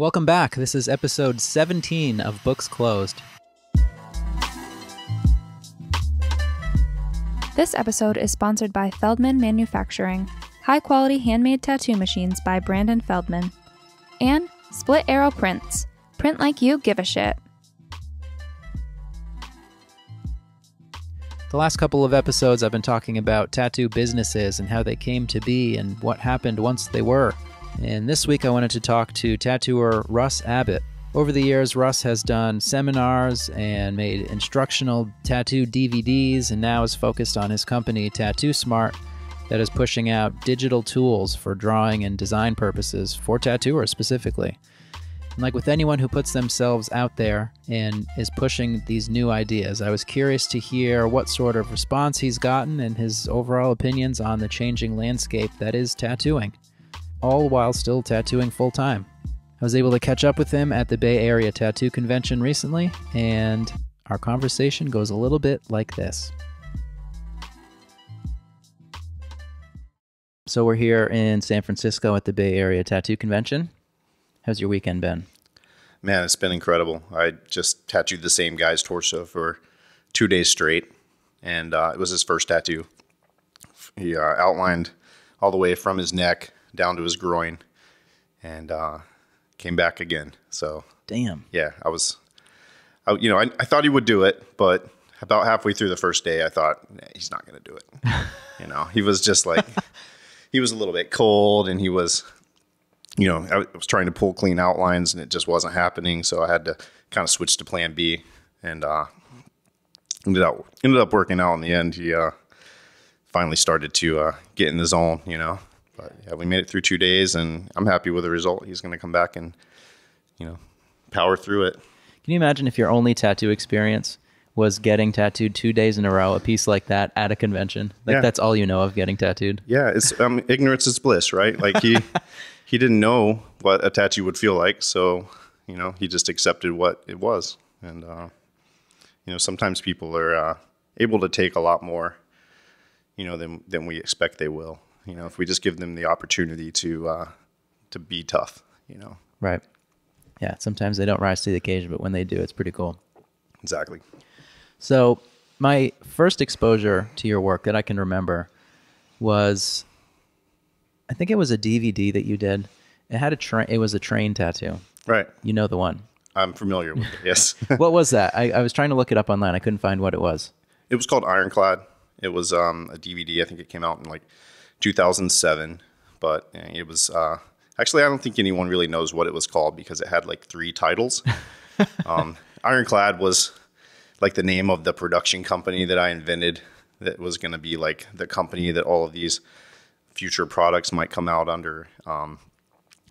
Welcome back. This is episode 17 of Books Closed. This episode is sponsored by Feldman Manufacturing, high quality handmade tattoo machines by Brandyn Feldman, and Split Arrow Prints. Print like you give a shit. The last couple of episodes, I've been talking about tattoo businesses and how they came to be and what happened once they were. And this week, I wanted to talk to tattooer Russ Abbott. Over the years, Russ has done seminars and made instructional tattoo DVDs, and now is focused on his company, Tattoo Smart, that is pushing out digital tools for drawing and design purposes for tattooers specifically. And like with anyone who puts themselves out there and is pushing these new ideas, I was curious to hear what sort of response he's gotten and his overall opinions on the changing landscape that is tattooing, all while still tattooing full time. I was able to catch up with him at the Bay Area Tattoo Convention recently, and our conversation goes a little bit like this. So, we're here in San Francisco at the Bay Area Tattoo Convention. How's your weekend been? Man, it's been incredible. I just tattooed the same guy's torso for two days straight, and uh, it was his first tattoo. He uh, outlined all the way from his neck down to his groin, and uh, came back again. So, Damn. yeah, I was, I, you know, I, I thought he would do it, but about halfway through the first day, I thought nah, he's not going to do it. you know, he was just like, he was a little bit cold, and he was you know, I was trying to pull clean outlines and it just wasn't happening. So I had to kind of switch to plan B and, uh, ended up, ended up working out in the end. He, uh, finally started to, uh, get in the zone, you know, but yeah, we made it through two days and I'm happy with the result. He's going to come back and, you know, power through it. Can you imagine if your only tattoo experience was getting tattooed two days in a row, a piece like that at a convention? Like Yeah. that's all you know of getting tattooed. Yeah. It's, um, ignorance is bliss, right? Like he, he didn't know what a tattoo would feel like. So, you know, he just accepted what it was. And, uh, you know, sometimes people are uh, able to take a lot more, you know, than, than we expect they will. You know, if we just give them the opportunity to, uh, to be tough, you know. Right. Yeah. Sometimes they don't rise to the occasion, but when they do, it's pretty cool. Exactly. So, my first exposure to your work that I can remember was I think it was a DVD that you did. It had a train it was a train tattoo. Right. You know the one. I'm familiar with it. Yes. what was that? I, I was trying to look it up online. I couldn't find what it was. It was called Ironclad. It was um, a DVD. I think it came out in like 2007, but uh, it was uh, actually I don't think anyone really knows what it was called because it had like three titles. um, Ironclad was like the name of the production company that I invented. That was going to be like the company that all of these future products might come out under. Um,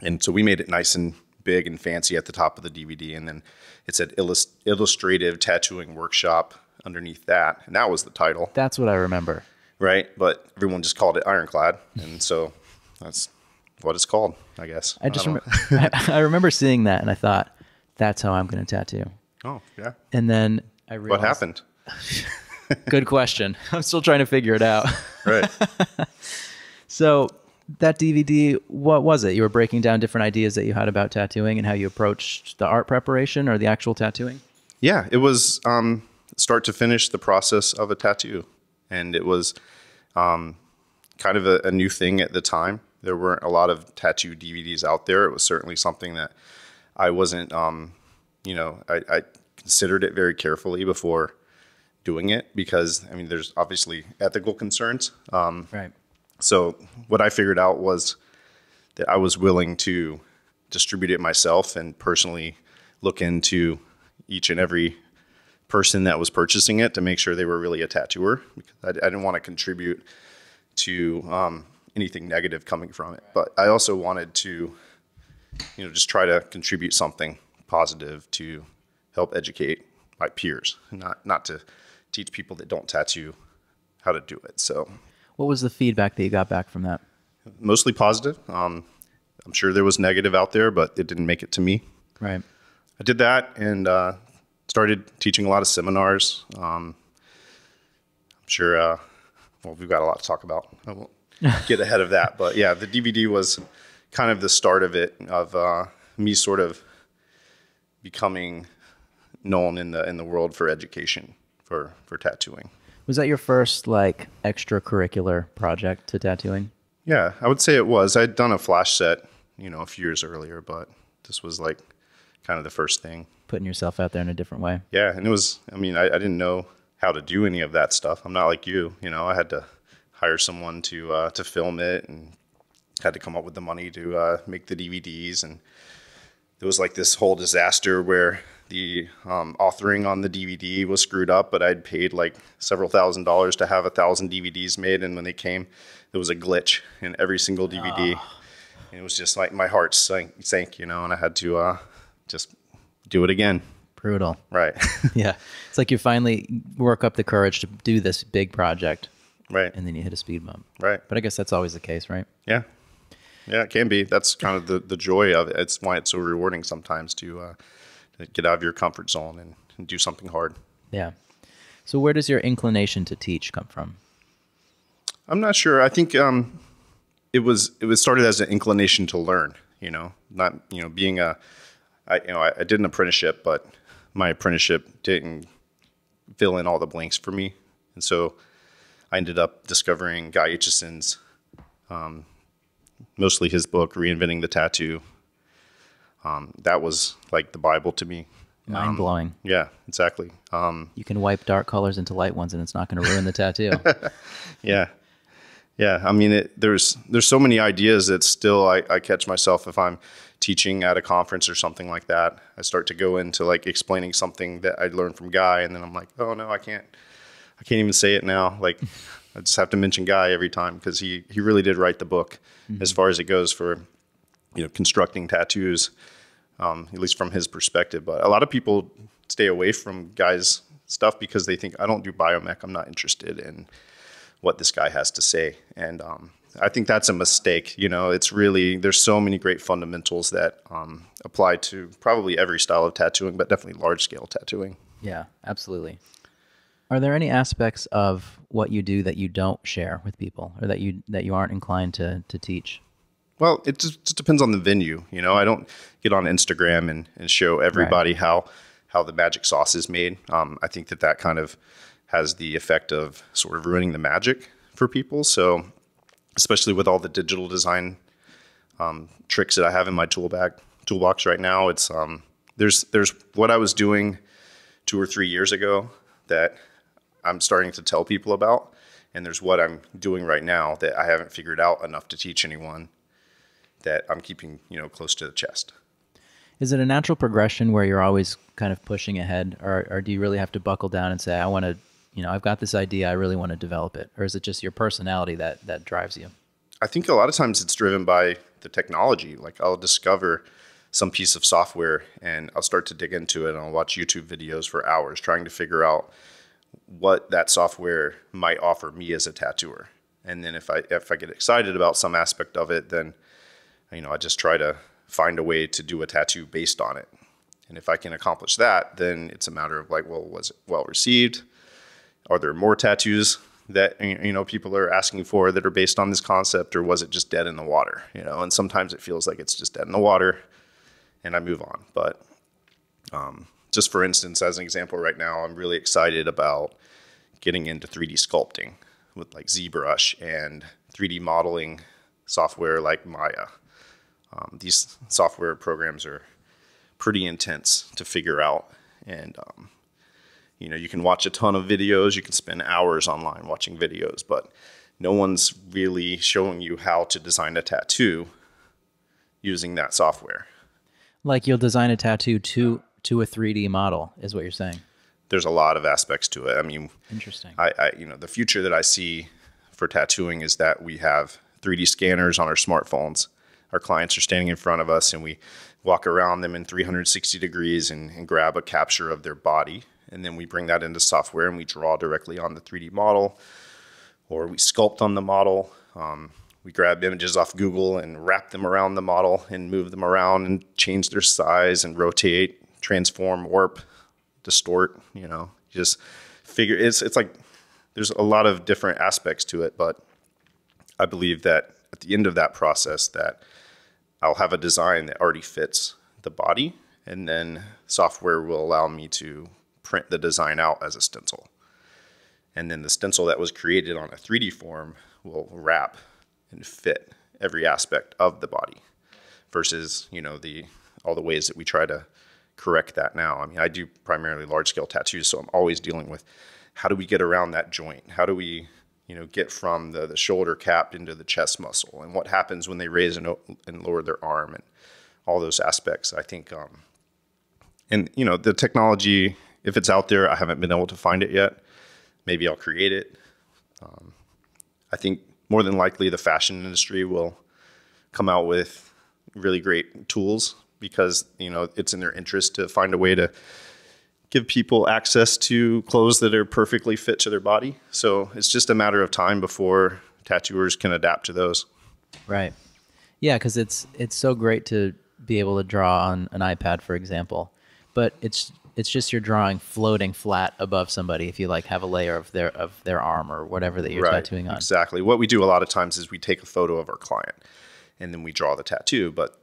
and so we made it nice and big and fancy at the top of the DVD, and then it said illus- illustrative tattooing workshop underneath that, and that was the title, That's what I remember. Right? But everyone just called it Ironclad, and so that's what it's called, I guess. I just don't remember, I, I remember seeing that and I thought, that's how I'm going to tattoo. Oh, yeah. And then I realized What happened? Good question. I'm still trying to figure it out. Right. So that DVD, what was it? You were breaking down different ideas that you had about tattooing and how you approached the art preparation or the actual tattooing. yeah, it was um, start to finish the process of a tattoo, and it was um, kind of a, a new thing at the time. There weren't a lot of tattoo DVDs out there. It was certainly something that I wasn't, um, you know, I, I considered it very carefully before doing it because I mean, there's obviously ethical concerns. Um, Right. so what I figured out was that I was willing to distribute it myself and personally look into each and every person that was purchasing it to make sure they were really a tattooer because I, I didn't want to contribute to um, anything negative coming from it. But I also wanted to, you know, just try to contribute something positive to help educate my peers, not not to teach people that don't tattoo how to do it. So What was the feedback that you got back from that? mostly positive. Um, I'm sure there was negative out there, but it didn't make it to me. Right. I did that and uh, started teaching a lot of seminars. Um, I'm sure, uh, well, we've got a lot to talk about. I won't get ahead of that, but yeah, the DVD was kind of the start of it, of uh, me sort of becoming known in the in the world for education for for tattooing. Was that your first like extracurricular project to tattooing? Yeah, I would say it was. I'd done a flash set, you know, a few years earlier, but this was like kind of the first thing. Putting yourself out there in a different way. Yeah, and it was. I mean, I, I didn't know how to do any of that stuff. I'm not like you. You know, I had to hire someone to uh, to film it and had to come up with the money to uh, make the DVDs and there was like this whole disaster where the um, authoring on the DVD was screwed up, but I'd paid like several thousand dollars to have a thousand DVDs made, and when they came, there was a glitch in every single DVD. Oh. And it was just like my heart sank, sank, you know, and I had to uh, just do it again. Brutal. Right. yeah. It's like you finally work up the courage to do this big project. Right. And then you hit a speed bump. Right. But I guess that's always the case, right? Yeah. Yeah, it can be. That's kind of the, the joy of it. It's why it's so rewarding sometimes to, uh, to get out of your comfort zone and, and do something hard. Yeah. So where does your inclination to teach come from? I'm not sure. I think um, it was it was started as an inclination to learn. You know, not you know being a, I you know I, I did an apprenticeship, but my apprenticeship didn't fill in all the blanks for me, and so I ended up discovering Guy Aitchison's um, mostly his book, Reinventing the Tattoo. Um, that was like the Bible to me. Mind blowing. Um, yeah, exactly. Um, you can wipe dark colors into light ones, and it's not going to ruin the tattoo. yeah, yeah. I mean, it, there's there's so many ideas that still I, I catch myself if I'm teaching at a conference or something like that. I start to go into like explaining something that I learned from Guy, and then I'm like, oh no, I can't. I can't even say it now. Like I just have to mention Guy every time because he he really did write the book mm-hmm. as far as it goes for you know constructing tattoos, um, at least from his perspective. But a lot of people stay away from Guy's stuff because they think I don't do biomech. I'm not interested in what this guy has to say, and um, I think that's a mistake. You know, it's really there's so many great fundamentals that um, apply to probably every style of tattooing, but definitely large scale tattooing. Yeah, absolutely. Are there any aspects of what you do that you don't share with people, or that you that you aren't inclined to to teach? Well, it just, just depends on the venue. You know, I don't get on Instagram and, and show everybody right. how how the magic sauce is made. Um, I think that that kind of has the effect of sort of ruining the magic for people. So, especially with all the digital design um, tricks that I have in my tool bag toolbox right now, it's um, there's there's what I was doing two or three years ago that I'm starting to tell people about, and there's what I'm doing right now that I haven't figured out enough to teach anyone that I'm keeping, you know, close to the chest. Is it a natural progression where you're always kind of pushing ahead, or, or do you really have to buckle down and say, I want to, you know, I've got this idea, I really want to develop it, or is it just your personality that that drives you? I think a lot of times it's driven by the technology. Like I'll discover some piece of software and I'll start to dig into it and I'll watch YouTube videos for hours trying to figure out what that software might offer me as a tattooer. And then if I if I get excited about some aspect of it, then you know I just try to find a way to do a tattoo based on it. And if I can accomplish that, then it's a matter of like, well, was it well received? Are there more tattoos that you know people are asking for that are based on this concept, or was it just dead in the water? You know, and sometimes it feels like it's just dead in the water, and I move on. But um, just for instance, as an example, right now, I'm really excited about getting into 3D sculpting with like ZBrush and 3D modeling software like Maya. Um, these software programs are pretty intense to figure out, and um, you know you can watch a ton of videos, you can spend hours online watching videos, but no one's really showing you how to design a tattoo using that software. Like you'll design a tattoo to to a 3D model, is what you're saying. There's a lot of aspects to it. I mean, interesting. I, I you know the future that I see for tattooing is that we have 3D scanners on our smartphones. Our clients are standing in front of us, and we walk around them in 360 degrees and, and grab a capture of their body, and then we bring that into software and we draw directly on the 3D model, or we sculpt on the model. Um, we grab images off Google and wrap them around the model and move them around and change their size and rotate transform, warp, distort. You know, just figure it's it's like there's a lot of different aspects to it, but I believe that at the end of that process, that I'll have a design that already fits the body, and then software will allow me to print the design out as a stencil. And then the stencil that was created on a 3D form will wrap and fit every aspect of the body versus, you know, the all the ways that we try to correct that now. I mean, I do primarily large scale tattoos, so I'm always dealing with how do we get around that joint? How do we, you know, get from the, the shoulder cap into the chest muscle? And what happens when they raise and, and lower their arm and all those aspects? I think, um, and, you know, the technology, if it's out there, I haven't been able to find it yet. Maybe I'll create it. Um, I think more than likely the fashion industry will come out with really great tools because you know it's in their interest to find a way to give people access to clothes that are perfectly fit to their body. So it's just a matter of time before tattooers can adapt to those. Right. Yeah, because it's it's so great to be able to draw on an iPad, for example, but it's it's just you're drawing floating flat above somebody if you like have a layer of their of their arm or whatever that you're right, tattooing on. Exactly. What we do a lot of times is we take a photo of our client and then we draw the tattoo, but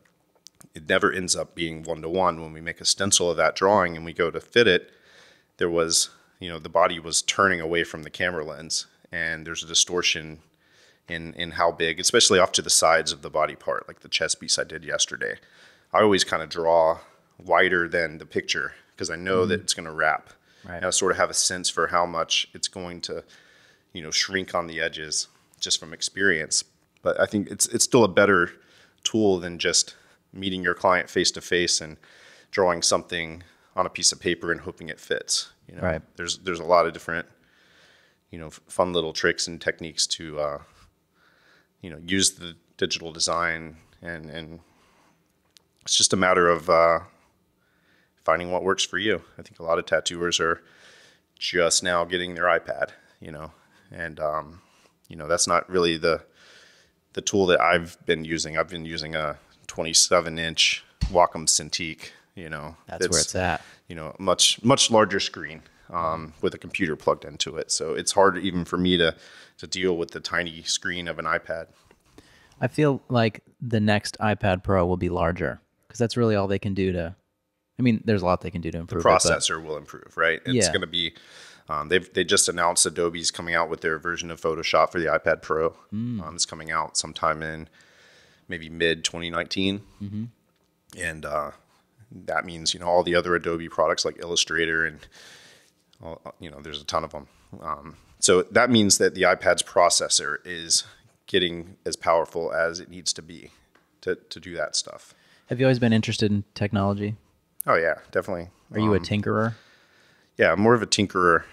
it never ends up being one to one. When we make a stencil of that drawing and we go to fit it, there was, you know, the body was turning away from the camera lens, and there's a distortion in in how big, especially off to the sides of the body part, like the chest piece I did yesterday. I always kind of draw wider than the picture because I know mm-hmm. that it's going to wrap. Right. And I sort of have a sense for how much it's going to, you know, shrink on the edges just from experience. But I think it's it's still a better tool than just meeting your client face to face and drawing something on a piece of paper and hoping it fits. You know, right. there's there's a lot of different, you know, fun little tricks and techniques to, uh, you know, use the digital design and and it's just a matter of uh, finding what works for you. I think a lot of tattooers are just now getting their iPad, you know, and um, you know that's not really the the tool that I've been using. I've been using a 27 inch Wacom Cintiq. You know, that's where it's at. You know, much much larger screen um, with a computer plugged into it. So it's hard even for me to to deal with the tiny screen of an iPad. I feel like the next iPad Pro will be larger because that's really all they can do to. I mean, there's a lot they can do to improve. The processor it, will improve, right? It's yeah. going to be. Um, they've they just announced Adobe's coming out with their version of Photoshop for the iPad Pro. Mm. Um, it's coming out sometime in maybe mid 2019. Mm-hmm. And uh, that means, you know, all the other Adobe products like Illustrator and, all, you know, there's a ton of them. Um, so that means that the iPad's processor is getting as powerful as it needs to be to, to do that stuff. Have you always been interested in technology? Oh, yeah, definitely. Are you um, a tinkerer? Yeah, I'm more of a tinkerer,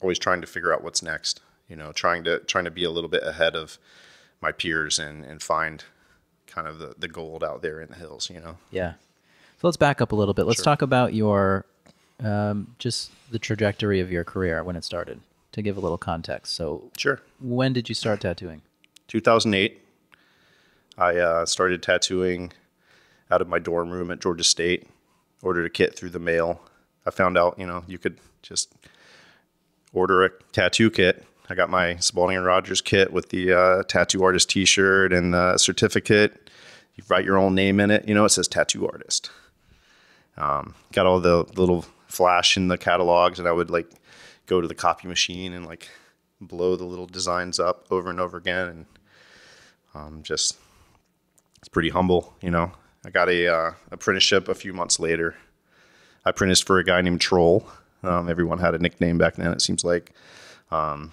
always trying to figure out what's next. You know, trying to trying to be a little bit ahead of my peers and, and find kind of the, the gold out there in the hills, you know? Yeah. So let's back up a little bit. Let's sure. talk about your, um, just the trajectory of your career when it started to give a little context. So, sure. When did you start tattooing? 2008. I uh, started tattooing out of my dorm room at Georgia State. Ordered a kit through the mail. I found out, you know, you could just order a tattoo kit I got my Spaulding and Rogers kit with the uh, tattoo artist T-shirt and the certificate. You write your own name in it. You know, it says tattoo artist. Um, got all the little flash in the catalogs, and I would like go to the copy machine and like blow the little designs up over and over again, and um, just it's pretty humble, you know. I got a uh, apprenticeship a few months later. I apprenticed for a guy named Troll. Um, everyone had a nickname back then. It seems like. Um,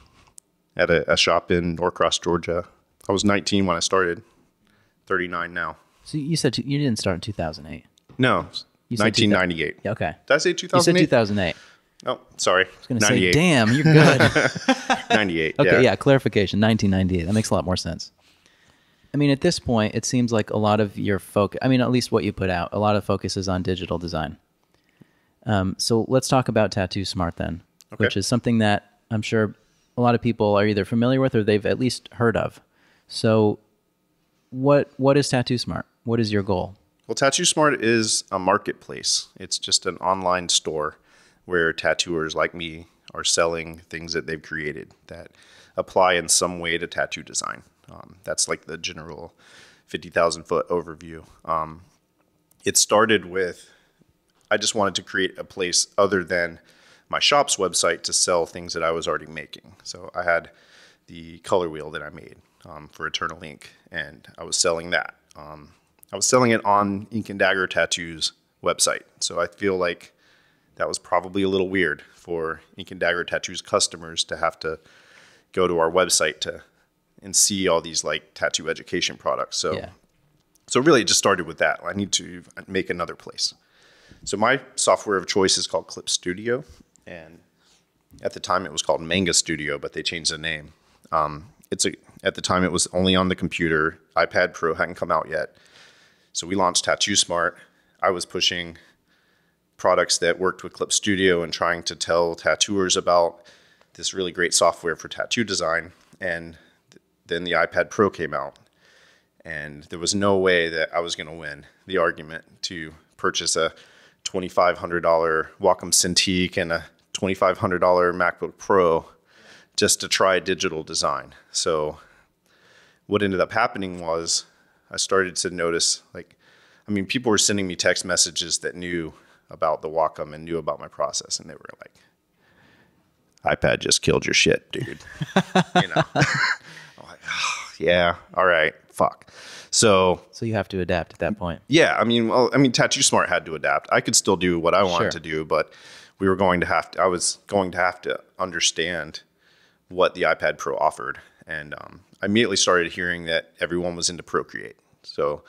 at a, a shop in Norcross, Georgia. I was 19 when I started, 39 now. So you said you didn't start in 2008. No, you 1998. Yeah, okay. Did I say 2008? You said 2008. Oh, sorry. I was going to say, damn, you're good. 98. okay, yeah. yeah, clarification. 1998. That makes a lot more sense. I mean, at this point, it seems like a lot of your focus, I mean, at least what you put out, a lot of focus is on digital design. Um, so let's talk about Tattoo Smart then, okay. which is something that I'm sure a lot of people are either familiar with or they've at least heard of. So, what what is Tattoo Smart? What is your goal? Well, Tattoo Smart is a marketplace. It's just an online store where tattooers like me are selling things that they've created that apply in some way to tattoo design. Um, that's like the general 50,000 foot overview. Um, it started with I just wanted to create a place other than my shop's website to sell things that I was already making. So I had the color wheel that I made um, for Eternal Ink, and I was selling that. Um, I was selling it on Ink and Dagger Tattoos website. So I feel like that was probably a little weird for Ink and Dagger Tattoos customers to have to go to our website to and see all these like tattoo education products. So Yeah. so really it just started with that. I need to make another place. So my software of choice is called Clip Studio and at the time it was called Manga Studio, but they changed the name. Um, it's a at the time it was only on the computer. iPad Pro hadn't come out yet. So we launched Tattoo Smart. I was pushing products that worked with Clip Studio and trying to tell tattooers about this really great software for tattoo design. And then the iPad Pro came out, and there was no way that I was going to win the argument to purchase a $2,500 Wacom Cintiq and a $2,500 MacBook Pro just to try digital design. So what ended up happening was I started to notice like I mean people were sending me text messages that knew about the Wacom and knew about my process and they were like iPad just killed your shit, dude. you know. "Oh, yeah, all right, fuck. So So you have to adapt at that point. yeah, I mean, well, I mean, Tattoo Smart had to adapt. I could still do what I wanted Sure. to do, but we were going to have to. I was going to have to understand what the iPad Pro offered, and um, I immediately started hearing that everyone was into Procreate. So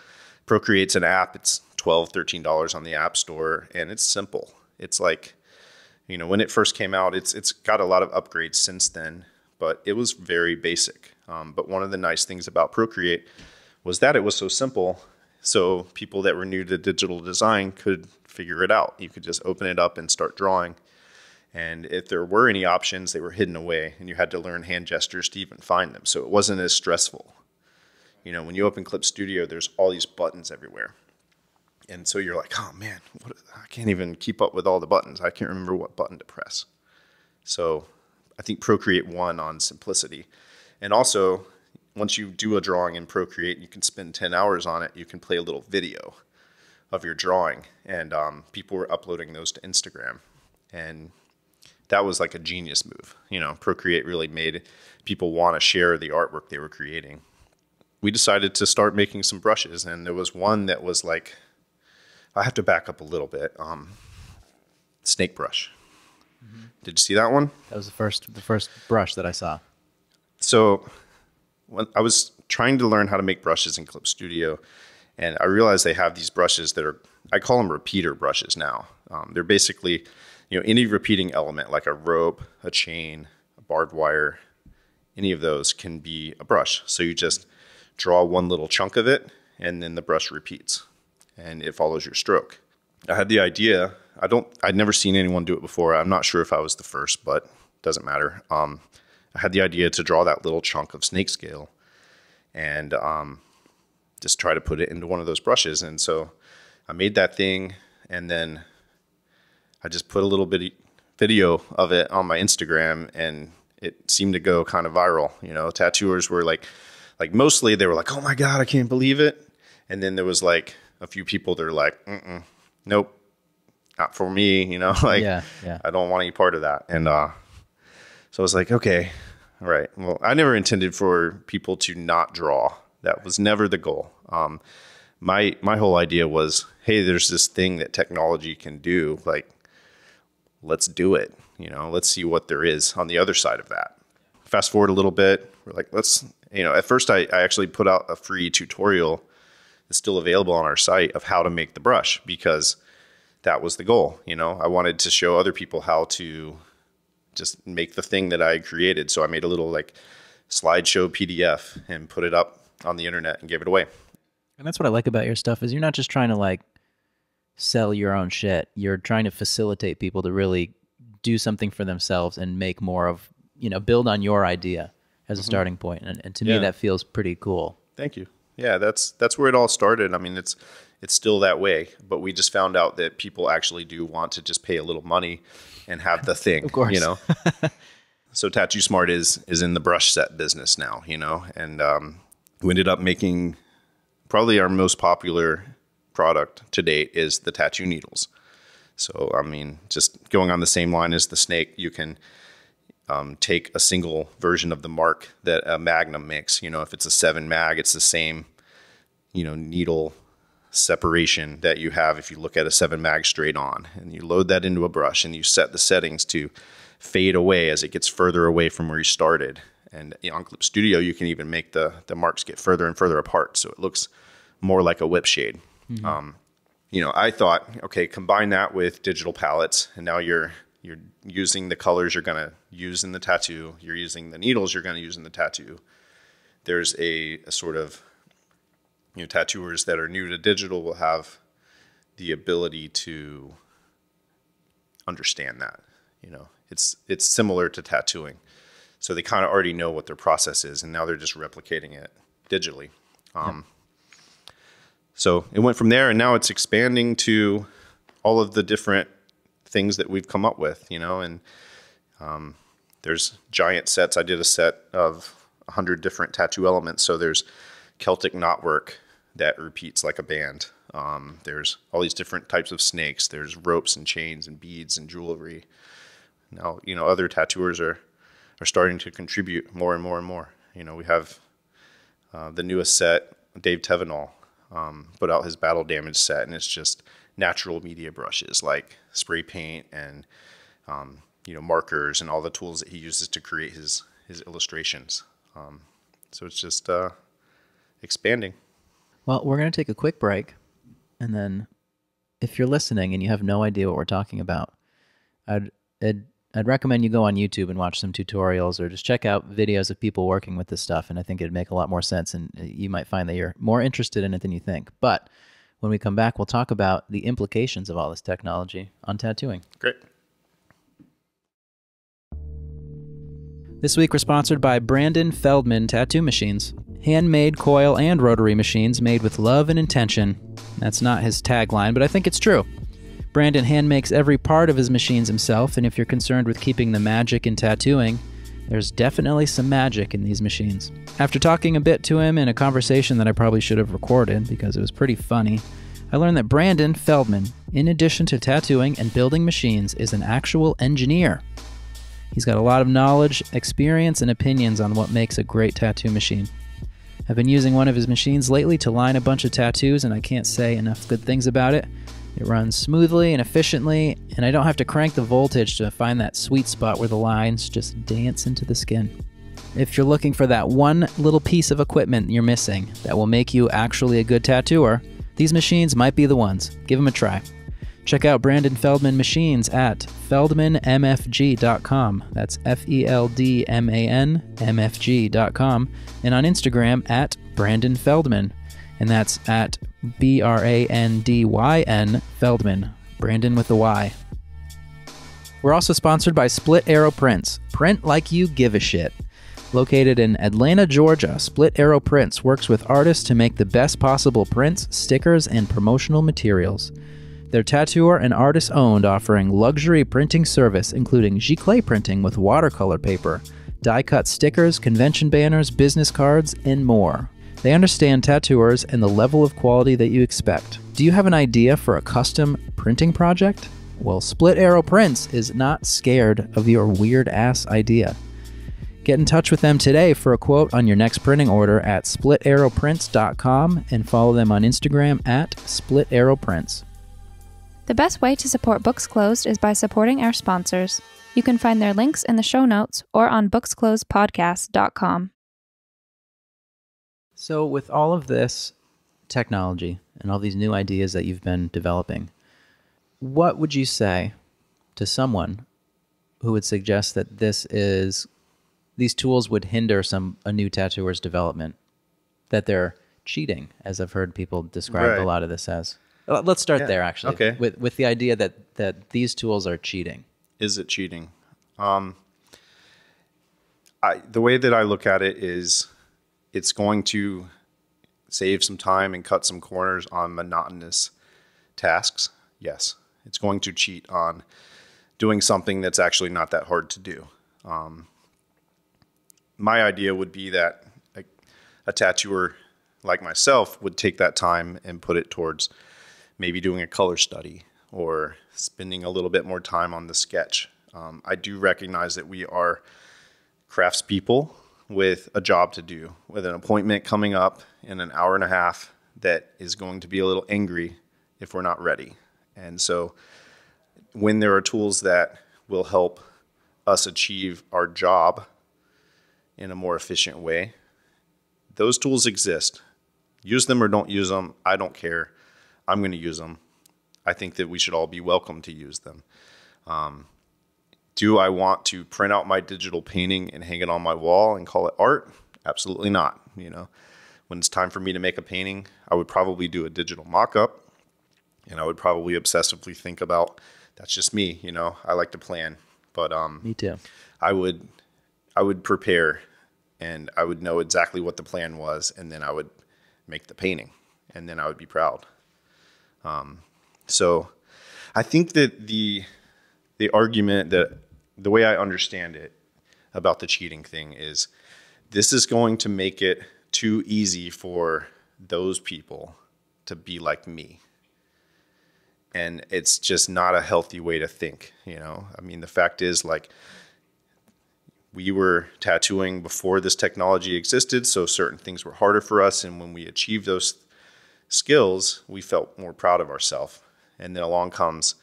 Procreate's an app. It's 12 dollars on the App Store, and it's simple. It's like, you know, when it first came out, it's it's got a lot of upgrades since then, but it was very basic. Um, but one of the nice things about Procreate was that it was so simple. So people that were new to digital design could figure it out. You could just open it up and start drawing. And if there were any options, they were hidden away, and you had to learn hand gestures to even find them. So it wasn't as stressful. You know, when you open Clip Studio, there's all these buttons everywhere. And so you're like, oh man, what, I can't even keep up with all the buttons. I can't remember what button to press. So I think Procreate won on simplicity. And also, once you do a drawing in Procreate, you can spend 10 hours on it. You can play a little video of your drawing. And um, people were uploading those to Instagram. And that was like a genius move. You know, Procreate really made people want to share the artwork they were creating. We decided to start making some brushes, and there was one that was like, I have to back up a little bit. Um, snake brush. Did you see that one? That was the first the first brush that I saw. So when I was trying to learn how to make brushes in Clip Studio, and I realized they have these brushes that are I call them repeater brushes now. Um, they're basically you know any repeating element like a rope, a chain, a barbed wire, any of those can be a brush. So you just draw one little chunk of it, and then the brush repeats, and it follows your stroke. I had the idea. I don't. I'd never seen anyone do it before. I'm not sure if I was the first, but doesn't matter. Um, I had the idea to draw that little chunk of snake scale, and um, just try to put it into one of those brushes. And so I made that thing, and then I just put a little bit video of it on my Instagram, and it seemed to go kind of viral. You know, tattooers were like, like mostly they were like, "Oh my god, I can't believe it," and then there was like a few people that are like, Mm-mm, "Nope, not for me." You know, like Yeah, yeah. I don't want any part of that. And uh, so I was like, okay, right. Well, I never intended for people to not draw. That was never the goal. Um, my my whole idea was, hey, there's this thing that technology can do. Like, let's do it. You know, let's see what there is on the other side of that. Fast forward a little bit. We're like, let's. You know, at first I, I actually put out a free tutorial that's still available on our site of how to make the brush because that was the goal. You know, I wanted to show other people how to just make the thing that I created. So I made a little like slideshow PDF and put it up on the internet and gave it away. And that's what I like about your stuff is you're not just trying to like sell your own shit. You're trying to facilitate people to really do something for themselves and make more of, you know, build on your idea as a mm-hmm. starting point. And, and to Yeah. me, that feels pretty cool. Thank you. Yeah, that's that's where it all started. I mean, it's it's still that way, but we just found out that people actually do want to just pay a little money and have the thing. Of course. you know. so Tattoo Smart is is in the brush set business now, you know, and um, we ended up making probably our most popular product to date is the tattoo needles. So, I mean, just going on the same line as the snake, you can um, take a single version of the mark that a Magnum makes. You know, if it's a seven mag, it's the same, you know, needle separation that you have if you look at a seven mag straight on. And you load that into a brush and you set the settings to fade away as it gets further away from where you started. And on Clip Studio, you can even make the, the marks get further and further apart. So it looks more like a whip shade. Mm-hmm. Um, you know, I thought, okay, combine that with digital palettes, and now you're you're using the colors you're going to use in the tattoo. You're using the needles you're going to use in the tattoo. There's a, a sort of you know tattooers that are new to digital will have the ability to understand that. You know, it's it's similar to tattooing, so they kind of already know what their process is, and now they're just replicating it digitally. Um, so it went from there, and now it's expanding to all of the different things that we've come up with, you know, and um, there's giant sets. I did a set of 100 different tattoo elements. So there's Celtic knotwork that repeats like a band. Um, there's all these different types of snakes. There's ropes and chains and beads and jewelry. Now, you know, other tattooers are, are starting to contribute more and more and more. You know, we have uh, the newest set, Dave Tevenal, um, put out his battle damage set, and it's just natural media brushes like spray paint and um, you know markers and all the tools that he uses to create his his illustrations. Um, so it's just uh, expanding. Well, we're going to take a quick break, and then if you're listening and you have no idea what we're talking about, I'd I'd, I'd recommend you go on YouTube and watch some tutorials or just check out videos of people working with this stuff. And I think it'd make a lot more sense, and you might find that you're more interested in it than you think. But when we come back, we'll talk about the implications of all this technology on tattooing. Great. This week, we're sponsored by Brandyn Feldman Tattoo Machines. Handmade coil and rotary machines made with love and intention. That's not his tagline, but I think it's true. Brandyn hand makes every part of his machines himself, and if you're concerned with keeping the magic in tattooing, there's definitely some magic in these machines. After talking a bit to him in a conversation that I probably should have recorded because it was pretty funny, I learned that Brandyn Feldman, in addition to tattooing and building machines, is an actual engineer. He's got a lot of knowledge, experience, and opinions on what makes a great tattoo machine. I've been using one of his machines lately to line a bunch of tattoos, and I can't say enough good things about it. It runs smoothly and efficiently, and I don't have to crank the voltage to find that sweet spot where the lines just dance into the skin. If you're looking for that one little piece of equipment you're missing that will make you actually a good tattooer, these machines might be the ones. Give them a try. Check out Brandyn Feldman machines at feldmanmfg.com. That's F E L D M A N M F G.com. And on Instagram at Brandyn Feldman. And that's at B R A N D Y N Feldman. Brandyn with the Y. We're also sponsored by Split Arrow Prints. Print like you give a shit. Located in Atlanta, Georgia, Split Arrow Prints works with artists to make the best possible prints, stickers, and promotional materials. They're tattooer and artist owned, offering luxury printing service, including giclée printing with watercolor paper, die cut stickers, convention banners, business cards, and more. They understand tattooers and the level of quality that you expect. Do you have an idea for a custom printing project? Well, Split Arrow Prints is not scared of your weird ass idea. Get in touch with them today for a quote on your next printing order at splitarrowprints.com and follow them on Instagram at splitarrowprints. The best way to support Books Closed is by supporting our sponsors. You can find their links in the show notes or on booksclosedpodcast.com. So, with all of this technology and all these new ideas that you've been developing, what would you say to someone who would suggest that this is these tools would hinder some a new tattooer's development? That they're cheating, as I've heard people describe Right. a lot of this as. Uh, Let's start Yeah, there, actually. okay. With with the idea that that these tools are cheating. Is it cheating? Um, I, the way that I look at it is it's going to save some time and cut some corners on monotonous tasks. Yes. It's going to cheat on doing something that's actually not that hard to do. Um, my idea would be that a, a tattooer like myself would take that time and put it towards maybe doing a color study or spending a little bit more time on the sketch. Um, I do recognize that we are craftspeople with a job to do, with an appointment coming up in an hour and a half that is going to be a little angry if we're not ready. And so, when there are tools that will help us achieve our job in a more efficient way, those tools exist. Use them or don't use them, I don't care. I'm going to use them. I think that we should all be welcome to use them. Um, do I want to print out my digital painting and hang it on my wall and call it art? Absolutely not. You know, when it's time for me to make a painting, I would probably do a digital mock-up and I would probably obsessively think about that's just me, you know. I like to plan, but um Me too. I would I would prepare and I would know exactly what the plan was and then I would make the painting and then I would be proud. Um, so I think that the the argument that the way I understand it about the cheating thing is this is going to make it too easy for those people to be like me. And it's just not a healthy way to think, you know. I mean, the fact is like we were tattooing before this technology existed, so certain things were harder for us and when we achieved those skills, we felt more proud of ourselves. And then along comes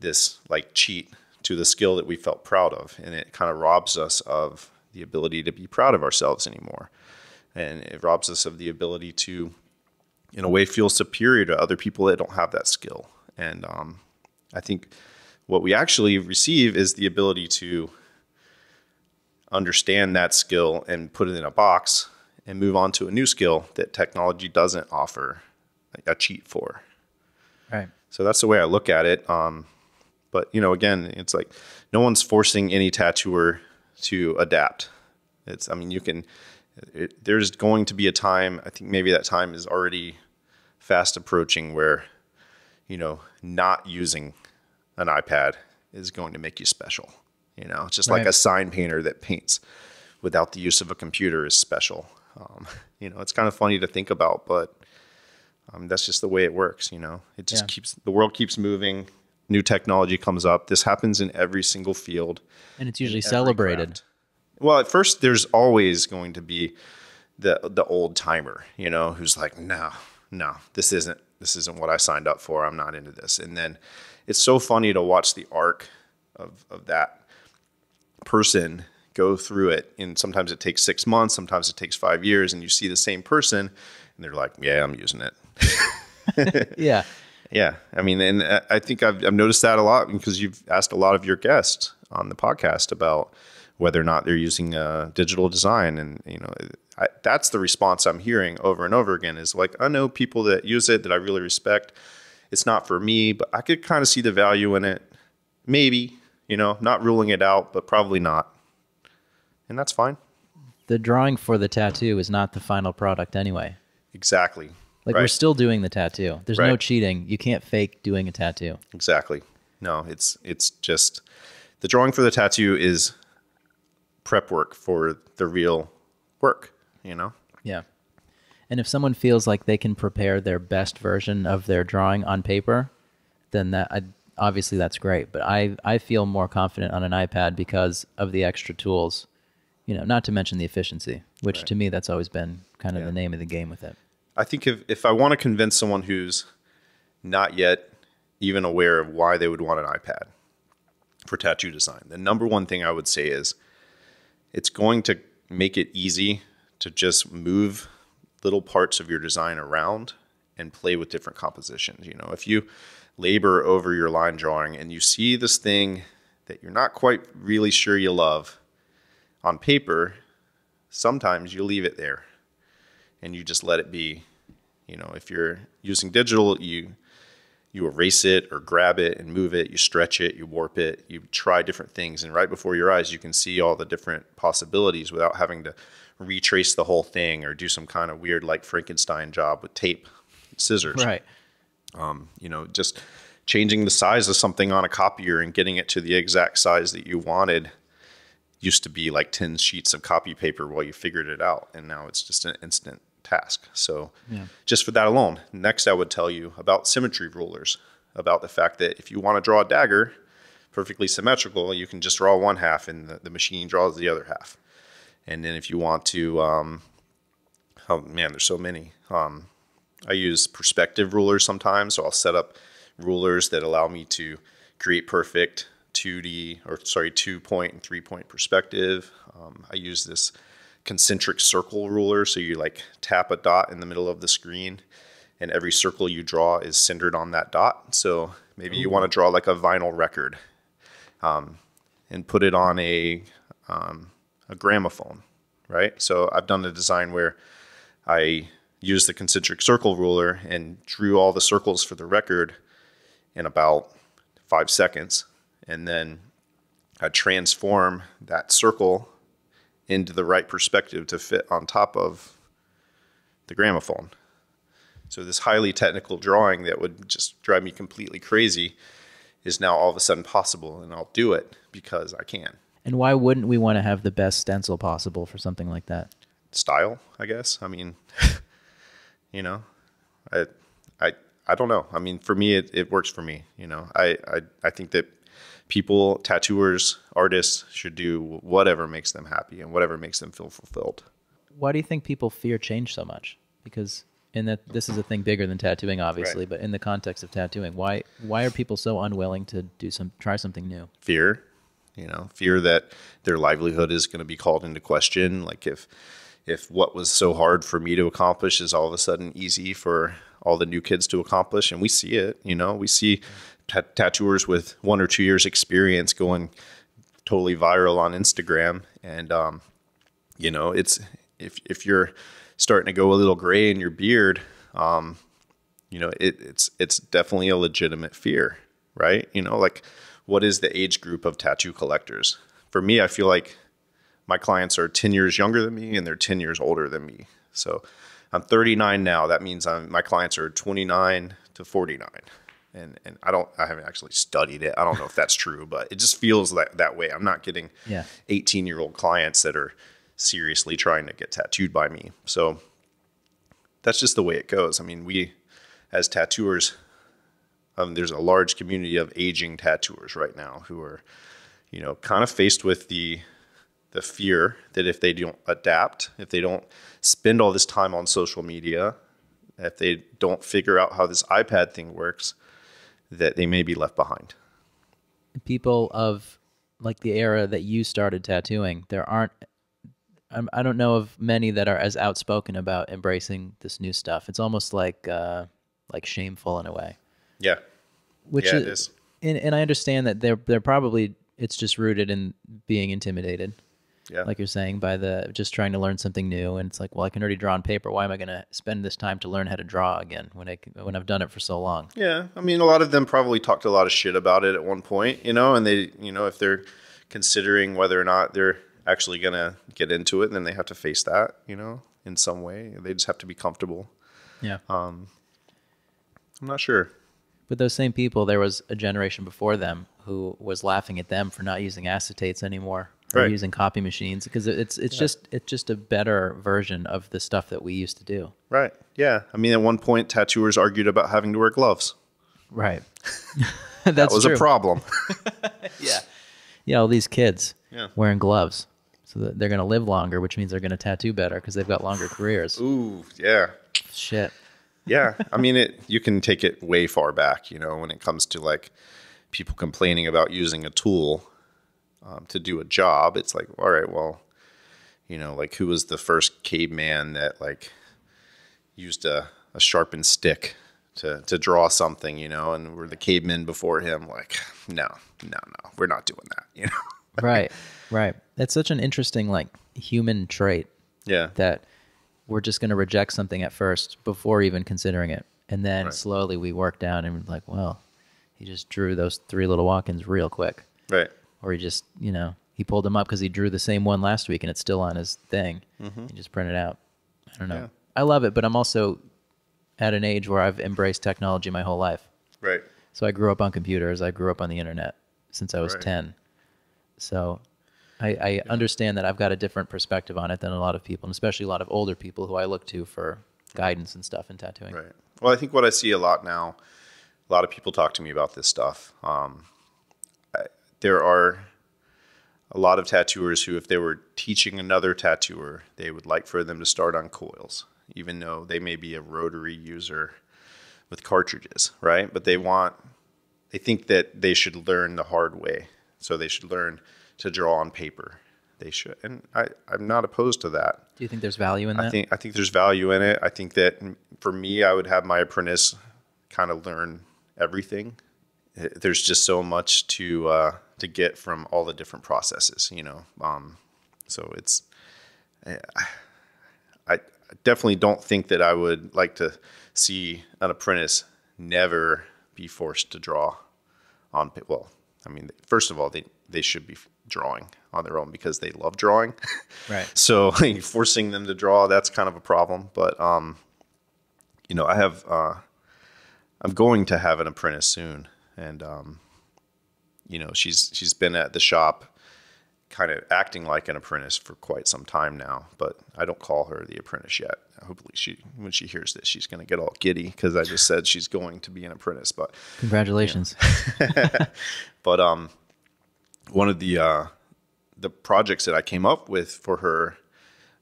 this like cheat to the skill that we felt proud of. And it kind of robs us of the ability to be proud of ourselves anymore. And it robs us of the ability to, in a way, feel superior to other people that don't have that skill. And um, I think what we actually receive is the ability to understand that skill and put it in a box and move on to a new skill that technology doesn't offer a cheat for. Right. So that's the way I look at it. Um, but you know, again, it's like no one's forcing any tattooer to adapt. It's, I mean, you can. It, there's going to be a time. I think maybe that time is already fast approaching where, you know, not using an iPad is going to make you special. You know, it's just like a sign painter that paints without the use of a computer is special. Um, you know, it's kind of funny to think about, but um, that's just the way it works. You know, it just Yeah. keeps the world keeps moving. New technology comes up. This happens in every single field. And it's usually celebrated. craft. Well, at first, there's always going to be the the old timer, you know, who's like, no, no, this isn't this isn't what I signed up for. I'm not into this. And then it's so funny to watch the arc of of that person go through it. And sometimes it takes six months, sometimes it takes five years, and you see the same person, and they're like, yeah, I'm using it. Yeah. Yeah, I mean, and I- think I've, I've noticed that a lot because you've asked a lot of your guests on the podcast about whether or not they're using uh, digital design, and you know, I, that's the response I'm hearing over and over again. Is like, I know people that use it that I really respect. It's not for me, but I could kind of see the value in it. Maybe, you know, not ruling it out, but probably not, and that's fine. The drawing for the tattoo is not the final product anyway. Exactly. Like right. we're still doing the tattoo. There's no cheating. You can't fake doing a tattoo. Exactly. No, it's it's just the drawing for the tattoo is prep work for the real work, you know? Yeah. And if someone feels like they can prepare their best version of their drawing on paper, then that I, obviously that's great. But I I feel more confident on an iPad because of the extra tools. You know, not to mention the efficiency, which Right. to me that's always been kind of Yeah. the name of the game with it. I think if if I want to convince someone who's not yet even aware of why they would want an iPad for tattoo design, the number one thing I would say is it's going to make it easy to just move little parts of your design around and play with different compositions. You know, if you labor over your line drawing and you see this thing that you're not quite really sure you love on paper, sometimes you leave it there and you just let it be. You know, if you're using digital, you you erase it or grab it and move it, you stretch it, you warp it, you try different things and right before your eyes you can see all the different possibilities without having to retrace the whole thing or do some kind of weird like Frankenstein job with tape, scissors Right. Um, you know, just changing the size of something on a copier and getting it to the exact size that you wanted used to be like 10 sheets of copy paper while you figured it out. And now it's just an instant task. So just for that alone. Next, I would tell you about symmetry rulers, about the fact that if you want to draw a dagger perfectly symmetrical, you can just draw one half and the, the machine draws the other half. And then if you want to, um, oh man, there's so many. Um, I use perspective rulers sometimes, so I'll set up rulers that allow me to create perfect 2D or sorry, two point and three point perspective. Um, I use this concentric circle ruler, so you like tap a dot in the middle of the screen, and every circle you draw is centered on that dot. So maybe you want to draw like a vinyl record, um, and put it on a um, a gramophone, right? So I've done a design where I used the concentric circle ruler and drew all the circles for the record in about five seconds. And then I transform that circle into the right perspective to fit on top of the gramophone. So this highly technical drawing that would just drive me completely crazy is now all of a sudden possible and I'll do it because I can. And why wouldn't we want to have the best stencil possible for something like that? Style, I guess. I mean, you know, I, I, I don't know. I mean, for me, it, it works for me. You know, I, I, I think that people, tattooers, artists should do whatever makes them happy and whatever makes them feel fulfilled. Why do you think people fear change so much? Because in that this is a thing bigger than tattooing, obviously, Right. but in the context of tattooing, why why are people so unwilling to do some try something new? Fear, you know, fear that their livelihood is going to be called into question. Like if, if what was so hard for me to accomplish is all of a sudden easy for all the new kids to accomplish, and we see it. You know, we see ta- tattooers with one or two years experience going totally viral on Instagram, and um, you know, it's if if you're starting to go a little gray in your beard, um, you know, it, it's it's definitely a legitimate fear, right? You know, like what is the age group of tattoo collectors? For me, I feel like my clients are 10 years younger than me and they're 10 years older than me. So I'm 39 now. That means I'm, my clients are 29 to 49. And, and I don't, I haven't actually studied it. I don't know if that's true, but it just feels that, that way. I'm not getting Yeah. 18 year old clients that are seriously trying to get tattooed by me. So that's just the way it goes. I mean, we as tattooers, um, there's a large community of aging tattooers right now who are, you know, kind of faced with the the fear that if they don't adapt, if they don't spend all this time on social media, if they don't figure out how this iPad thing works, that they may be left behind. People of like the era that you started tattooing, there aren't. I'm, I don't know of many that are as outspoken about embracing this new stuff. It's almost like uh, like shameful in a way. Yeah. which Yeah, is, it is. And, and I understand that they're they're probably it's just rooted in being intimidated, Yeah. like you're saying, by the just trying to learn something new. And it's like, well, I can already draw on paper. Why am I going to spend this time to learn how to draw again when I when I've done it for so long? Yeah, I mean, a lot of them probably talked a lot of shit about it at one point, you know, and they, you know, if they're considering whether or not they're actually gonna get into it, then they have to face that, you know, in some way. They just have to be comfortable. Yeah. Um, I'm not sure. But those same people, there was a generation before them who was laughing at them for not using acetates anymore or Right. using copy machines because it's it's just it's just a better version of the stuff that we used to do. Right? Yeah. I mean, at one point, tattooers argued about having to wear gloves. Right. That's That was true. a problem. Yeah. Yeah, all these kids Yeah. wearing gloves. So that they're going to live longer, which means they're going to tattoo better because they've got longer careers. Ooh, yeah. Shit. yeah i mean it you can take it way far back you know when it comes to like people complaining about using a tool um, to do a job it's like all right well you know like who was the first caveman that like used a, a sharpened stick to, to draw something you know and were the cavemen before him like no no no we're not doing that you know Right. Right. That's such an interesting like human trait yeah that we're just going to reject something at first before even considering it. And then Right. slowly we work down and like, well, he just drew those three little walk-ins real quick. right Or he just, you know, he pulled them up because he drew the same one last week and it's still on his thing. He just printed out. I don't know. Mm-hmm. Yeah. I love it, but I'm also at an age where I've embraced technology my whole life. right So I grew up on computers. I grew up on the internet since I was Right. 10. So I, I understand that I've got a different perspective on it than a lot of people, and especially a lot of older people who I look to for guidance and stuff in tattooing. Right. Well, I think what I see a lot now, a lot of people talk to me about this stuff. Um, there are a lot of tattooers who, if they were teaching another tattooer, they would like for them to start on coils, even though they may be a rotary user with cartridges, right? But they want, they think that they should learn the hard way. So they should learn to draw on paper. They should, and I, I'm not opposed to that. Do you think there's value in that? I think I think there's value in it. I think that for me, I would have my apprentice kind of learn everything. There's just so much to uh, to get from all the different processes, you know. Um, so it's I, I definitely don't think that I would like to see an apprentice never be forced to draw on well. I mean, first of all, they they should be drawing on their own because they love drawing. Right. so like, forcing them to draw, that's kind of a problem. But um, you know, I have uh, I'm going to have an apprentice soon, and um, you know, she's she's been at the shop kind of acting like an apprentice for quite some time now, but I don't call her the apprentice yet. Hopefully, she when she hears this, she's going to get all giddy because I just said she's going to be an apprentice. But congratulations. but um, one of the uh, the projects that I came up with for her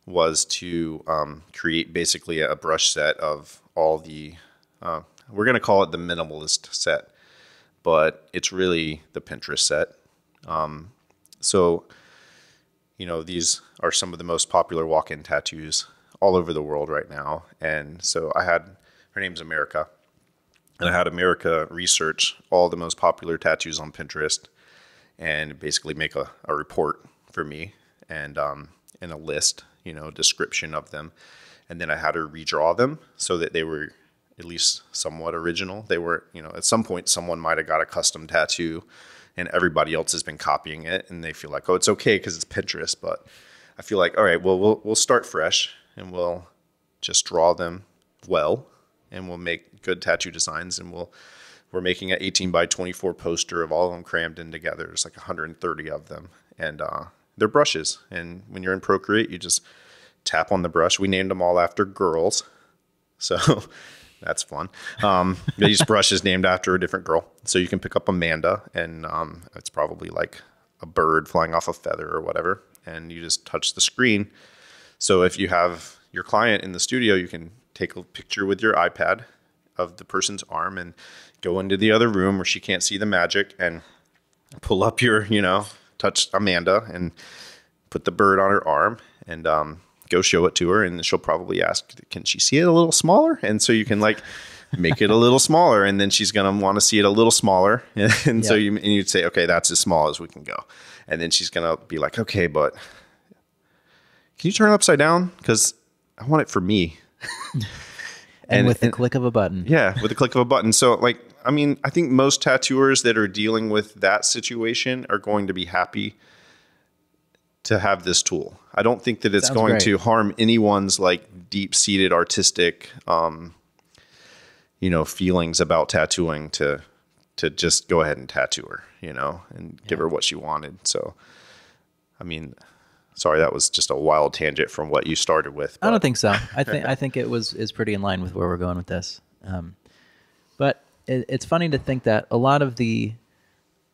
was to um, create basically a brush set of all the uh, we're going to call it the minimalist set, but it's really the Pinterest set. Um, so, you know, these are some of the most popular walk-in tattoos all over the world right now, and so I had her name's America, and I had America research all the most popular tattoos on Pinterest and basically make a, a report for me and um, and a list, you know, description of them, and then I had her redraw them so that they were at least somewhat original. They were, you know, at some point someone might have got a custom tattoo, and everybody else has been copying it, and they feel like, oh, it's okay because it's Pinterest. But I feel like, all right, well, we'll we'll start fresh and we'll just draw them well, and we'll make good tattoo designs, and we'll we're making an 18 by 24 poster of all of them crammed in together. There's like 130 of them, and uh, they're brushes. And when you're in Procreate, you just tap on the brush. We named them all after girls, so that's fun. Um, each brush is named after a different girl, so you can pick up Amanda, and um, it's probably like a bird flying off a feather or whatever, and you just touch the screen. So if you have your client in the studio, you can take a picture with your iPad of the person's arm and go into the other room where she can't see the magic and pull up your, you know, touch Amanda and put the bird on her arm and um, go show it to her. And she'll probably ask, can she see it a little smaller? And so you can like make it a little smaller. And then she's going to want to see it a little smaller. And, and so you, and you'd say, okay, that's as small as we can go. And then she's going to be like, okay, but can you turn it upside down? Because I want it for me. and, and, with the and, click of a button. Yeah, with the click of a button. So, like, I mean, I think most tattooers that are dealing with that situation are going to be happy to have this tool. I don't think that it's Sounds going great. to harm anyone's like deep-seated artistic, um, you know, feelings about tattooing to to just go ahead and tattoo her, you know, and yeah. give her what she wanted. So, I mean, sorry, that was just a wild tangent from what you started with. But. I don't think so. I think I think it was is pretty in line with where we're going with this. Um, but it, it's funny to think that a lot of the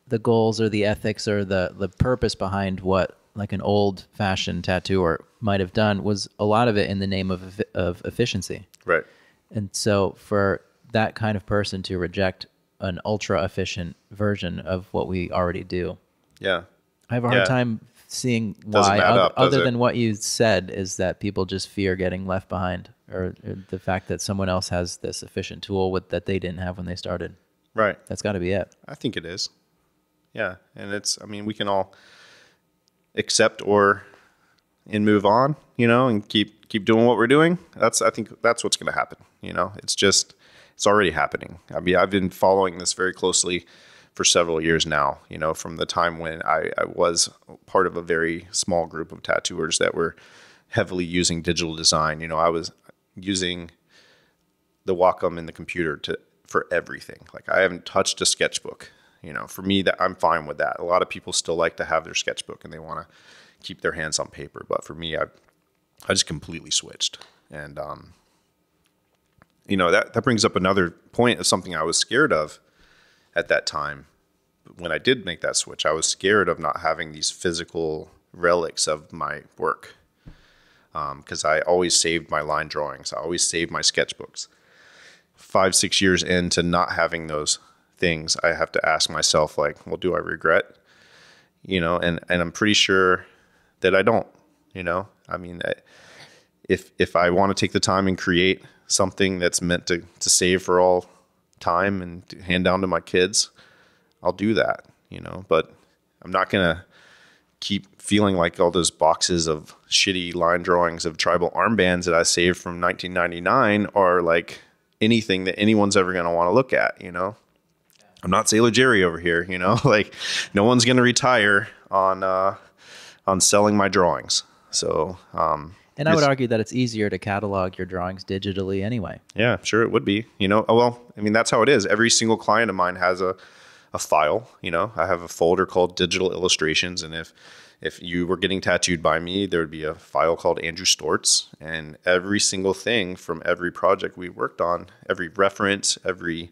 the goals or the ethics or the the purpose behind what like an old fashioned tattooer might have done was a lot of it in the name of of efficiency. Right. And so for that kind of person to reject an ultra efficient version of what we already do. Yeah. I have a hard yeah. time seeing why, other, up, other than what you said, is that people just fear getting left behind, or, or, the fact that someone else has this efficient tool with, that they didn't have when they started. Right. That's got to be it. I think it is. Yeah, and it's. I mean, we can all accept or and move on, you know, and keep keep doing what we're doing. That's I think that's what's going to happen. You know, it's just it's already happening. I mean, I've been following this very closely for several years now, you know, from the time when I, I was part of a very small group of tattooers that were heavily using digital design. You know, I was using the Wacom in the computer to for everything. Like I haven't touched a sketchbook You know, for me, that I'm fine with that. A lot of people still like to have their sketchbook and they want to keep their hands on paper, but for me, I I just completely switched, and um, you know that that brings up another point of something I was scared of at that time when I did make that switch. I was scared of not having these physical relics of my work because um, I always saved my line drawings. I always saved my sketchbooks. Five, six years into not having those things, I have to ask myself, like, well, do I regret? You know, and, and I'm pretty sure that I don't, you know, I mean, if, if I want to take the time and create something that's meant to, to save for all time and hand down to my kids, I'll do that, you know, but I'm not going to keep feeling like all those boxes of shitty line drawings of tribal armbands that I saved from 1999 are like anything that anyone's ever going to want to look at, you know? I'm not Sailor Jerry over here, you know? like no one's going to retire on uh on selling my drawings. So, um and I would argue that it's easier to catalog your drawings digitally anyway. Yeah, sure it would be. You know, oh, well, I mean that's how it is. Every single client of mine has a a file. You know, I have a folder called digital illustrations, and if if you were getting tattooed by me, there would be a file called Andrew Stortz, and every single thing from every project we worked on, every reference, every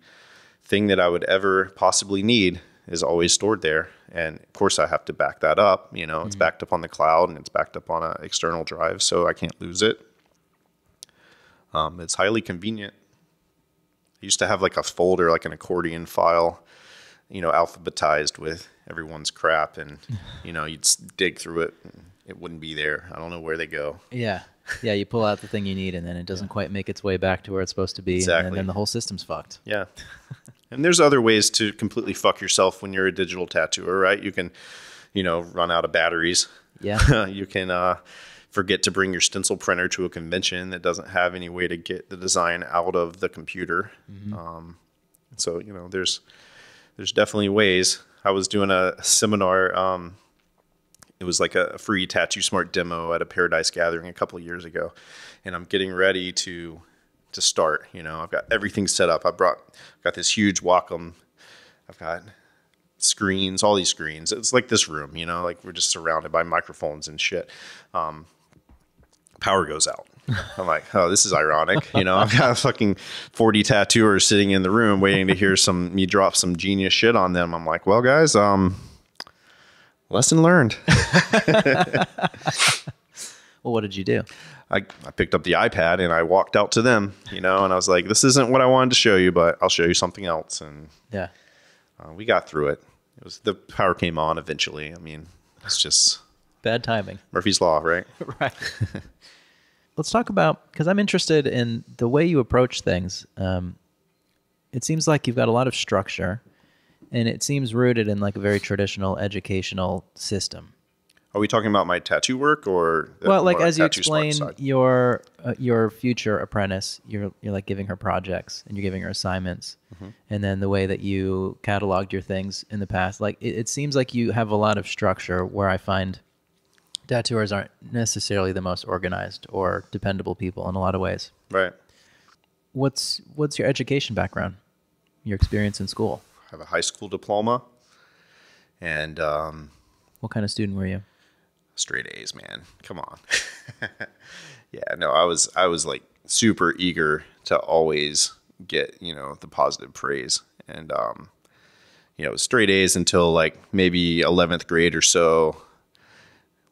thing that I would ever possibly need is always stored there. And of course, I have to back that up. You know, mm-hmm. it's backed up on the cloud and it's backed up on an external drive, so I can't lose it. Um, it's highly convenient. I used to have like a folder, like an accordion file you know, alphabetized with everyone's crap, and you know, you'd dig through it, it wouldn't be there. I don't know where they go. Yeah, yeah. You pull out the thing you need, and then it doesn't yeah. quite make its way back to where it's supposed to be, exactly. and then the whole system's fucked. Yeah. and there's other ways to completely fuck yourself when you're a digital tattooer, right? You can, you know, run out of batteries. Yeah. you can. uh forget to bring your stencil printer to a convention that doesn't have any way to get the design out of the computer. Mm-hmm. Um, so you know, there's there's definitely ways. I was doing a seminar. Um, it was like a free Tattoo Smart demo at a Paradise Gathering a couple of years ago, and I'm getting ready to to start. You know, I've got everything set up. I brought got this huge Wacom. I've got screens, all these screens. It's like this room, you know, like we're just surrounded by microphones and shit. Um, power goes out. I'm like, oh, this is ironic. You know, I've got fucking 40 tattooers sitting in the room waiting to hear some me drop some genius shit on them. I'm like, well, guys, um, lesson learned. well, what did you do? I, I picked up the iPad and I walked out to them, you know, and I was like, this isn't what I wanted to show you, but I'll show you something else. And yeah, uh, we got through it. It was the power came on eventually. I mean, it's just bad timing. Murphy's Law, right? right let's talk about because I'm interested in the way you approach things. Um, it seems like you've got a lot of structure, and it seems rooted in like a very traditional educational system. Are we talking about my tattoo work or well, like as you explain your uh, your future apprentice, you're you're like giving her projects and you're giving her assignments, mm-hmm. and then the way that you cataloged your things in the past, like it, it seems like you have a lot of structure. Where I find tattooers aren't necessarily the most organized or dependable people in a lot of ways. Right. What's what's your education background? Your experience in school? I have a high school diploma, and um, what kind of student were you? Straight A's, man. Come on. yeah, no, I was I was like super eager to always get you know the positive praise, and um, you know straight A's until like maybe eleventh grade or so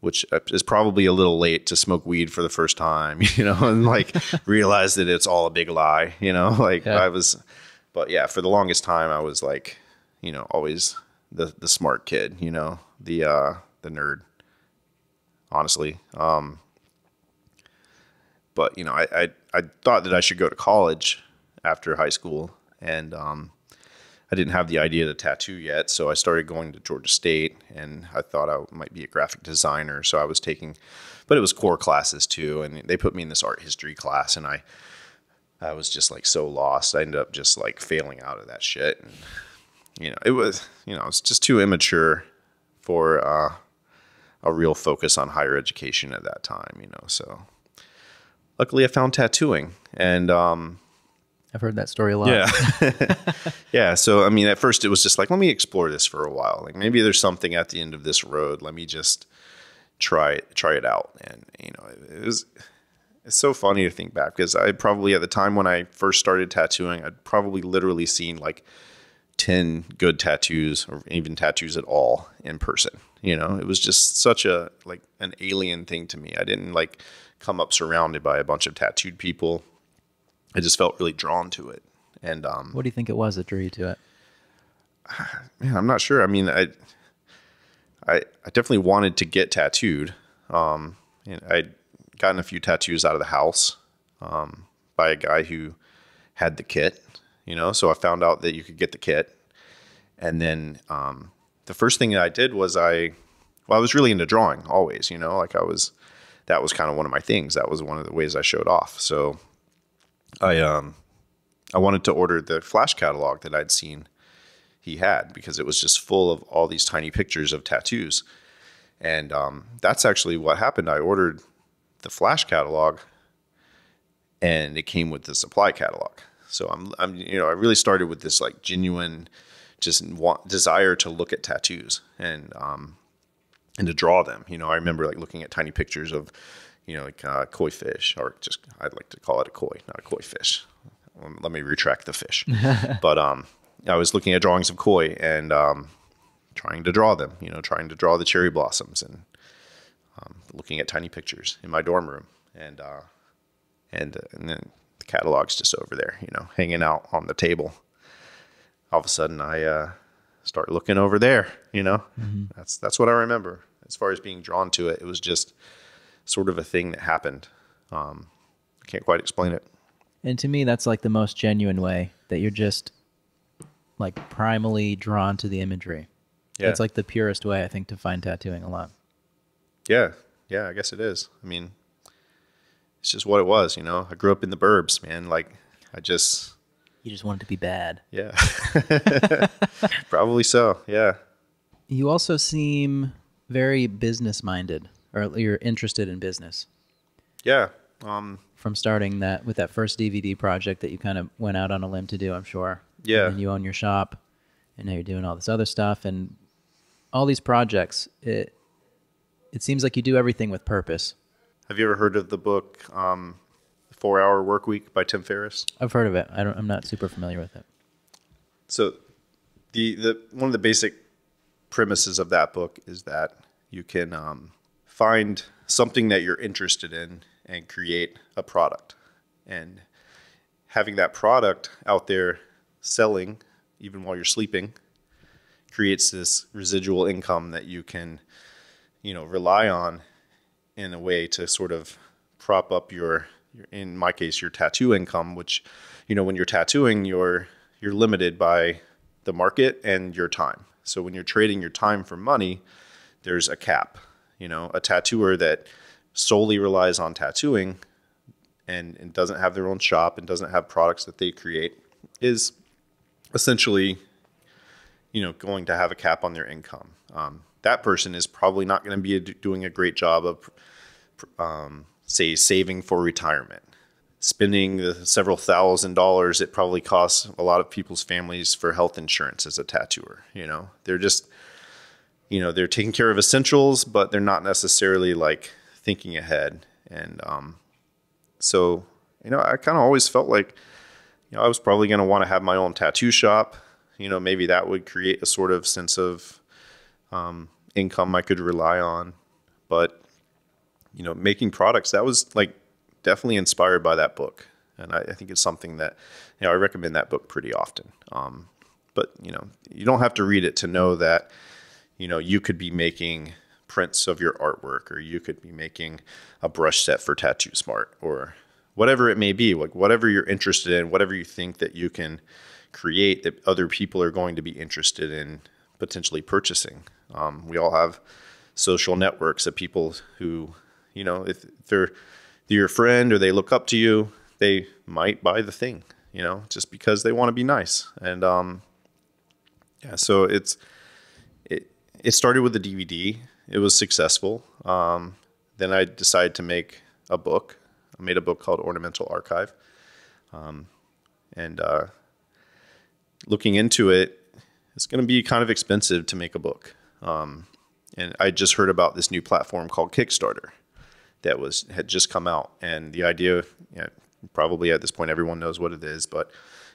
which is probably a little late to smoke weed for the first time, you know, and like realize that it's all a big lie, you know, like yeah. I was, but yeah, for the longest time I was like, you know, always the, the smart kid, you know, the, uh, the nerd, honestly. Um, but you know, I, I, I thought that I should go to college after high school and, um, I didn't have the idea to tattoo yet, so I started going to Georgia State, and I thought I might be a graphic designer. So I was taking, but it was core classes too, and they put me in this art history class, and I, I was just like so lost. I ended up just like failing out of that shit, and you know, it was you know, it's just too immature for uh, a real focus on higher education at that time. You know, so luckily I found tattooing, and um, I've heard that story a lot. Yeah. yeah. So, I mean, at first it was just like, let me explore this for a while. Like maybe there's something at the end of this road. Let me just try it, try it out. And, you know, it was, it's so funny to think back because I probably at the time when I first started tattooing, I'd probably literally seen like 10 good tattoos or even tattoos at all in person. You know, it was just such a like an alien thing to me. I didn't like come up surrounded by a bunch of tattooed people. I just felt really drawn to it. And um, What do you think it was that drew you to it? man, I'm not sure. I mean, I, I, I definitely wanted to get tattooed. Um, and I'd gotten a few tattoos out of the house um, by a guy who had the kit, you know. So I found out that you could get the kit, and then um, the first thing that I did was I, well, I was really into drawing always, you know, like I was. That was kind of one of my things. That was one of the ways I showed off. So I um I wanted to order the flash catalog that I'd seen he had because it was just full of all these tiny pictures of tattoos. And um, that's actually what happened. I ordered the flash catalog and it came with the supply catalog. So I'm, I'm you know, I really started with this like genuine just want, desire to look at tattoos and um, and to draw them. You know, I remember like looking at tiny pictures of, you know, like uh, koi fish, or just I'd like to call it a koi, not a koi fish. Um, let me retract the fish. but um, I was looking at drawings of koi and um, trying to draw them. You know, trying to draw the cherry blossoms and um, looking at tiny pictures in my dorm room, and uh, and uh, and then the catalog's just over there. You know, hanging out on the table. All of a sudden, I uh, start looking over there. You know, that's that's what I remember as far as being drawn to it. It was just sort of a thing that happened. Um, I can't quite explain it. And to me, that's like the most genuine way that you're just like primally drawn to the imagery. Yeah. That's like the purest way, I think, to find tattooing a lot. Yeah, yeah, I guess it is. I mean, it's just what it was. You know, I grew up in the burbs, man. Like, I just You just want it to be bad. yeah, probably so. Yeah, You also seem very business minded, or you're interested in business yeah. Um, from starting that with that first DVD project that you kind of went out on a limb to do, I'm sure. Yeah. And you own your shop, and now you're doing all this other stuff and all these projects. It it seems like you do everything with purpose. have you ever heard of the book um, Four Hour Work Week by Tim Ferriss? I've heard of it. I don't. I'm not super familiar with it. So, the the one of the basic premises of that book is that you can um, find something that you're interested in and create a product, and having that product out there selling even while you're sleeping creates this residual income that you can you know rely on in a way to sort of prop up your, your in my case your tattoo income which you know when you're tattooing you're you're limited by the market and your time. So when you're trading your time for money there's a cap. You know a tattooer that solely relies on tattooing and, and doesn't have their own shop and doesn't have products that they create is essentially you know going to have a cap on their income. Um, that person is probably not going to be doing a great job of um, say saving for retirement. Spending the several thousand dollars it probably costs a lot of people's families for health insurance as a tattooer you know? They're just you know they're taking care of essentials but they're not necessarily like thinking ahead. And um, so you know i kind of always felt like you know i was probably going to want to have my own tattoo shop. You know maybe that would create a sort of sense of um, income i could rely on. But you know making products that was like definitely inspired by that book. And i, I think it's something that you know i recommend that book pretty often. Um, but you know you don't have to read it to know that you know you could be making prints of your artwork or you could be making a brush set for tattoo smart or whatever it may be. Like whatever you're interested in whatever you think that you can create that other people are going to be interested in potentially purchasing. Um, we all have social networks of people who you know if they're your friend or they look up to you they might buy the thing you know just because they want to be nice. And um yeah so it's it it started with the dvd it was successful. Um then i decided to make a book. I made a book called ornamental archive. Um And uh, looking into it, it's going to be kind of expensive to make a book. Um, and I just heard about this new platform called Kickstarter that was had just come out, and the idea, you know, probably at this point everyone knows what it is, but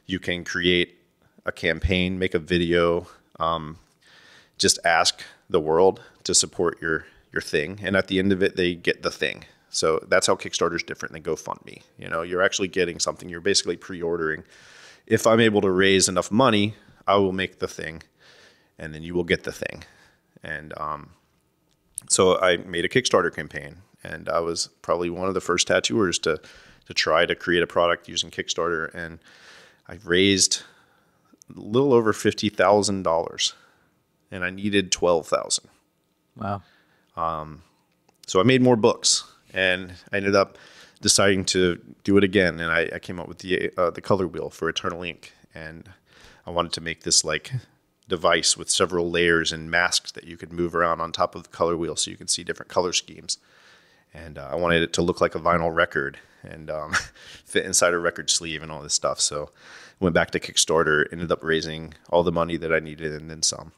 you can create a campaign, make a video, um, just ask the world to support your your thing, and at the end of it, they get the thing. So that's how Kickstarter is different than GoFundMe. You know, you're actually getting something. You're basically pre-ordering. If I'm able to raise enough money, I will make the thing, and then you will get the thing. And um, so I made a Kickstarter campaign, and I was probably one of the first tattooers to to try to create a product using Kickstarter, and I raised a little over fifty thousand dollars, and I needed twelve thousand. Wow. Um, So I made more books, and I ended up deciding to do it again. And I, I came up with the uh, the color wheel for Eternal Ink, and I wanted to make this like device with several layers and masks that you could move around on top of the color wheel, so you can see different color schemes. And uh, I wanted it to look like a vinyl record and um, fit inside a record sleeve and all this stuff. So went back to Kickstarter, ended up raising all the money that I needed and then some.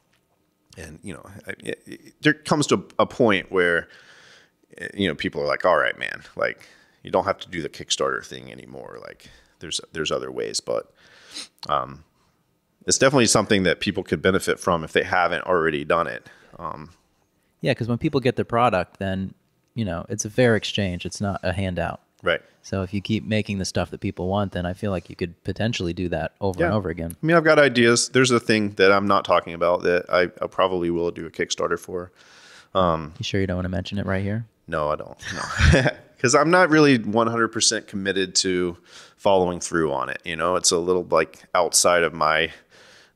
And you know, it, it, there comes to a point where you know people are like all right man like you don't have to do the kickstarter thing anymore like there's there's other ways but um it's definitely something that people could benefit from if they haven't already done it um Yeah, because when people get the product, then you know it's a fair exchange. It's not a handout. right So if you keep making the stuff that people want, then I feel like you could potentially do that over and over again. i mean i've got ideas there's a thing that i'm not talking about that i, I probably will do a kickstarter for um, You sure you don't want to mention it right here? no i don't no because i'm not really 100% committed to following through on it you know it's a little like outside of my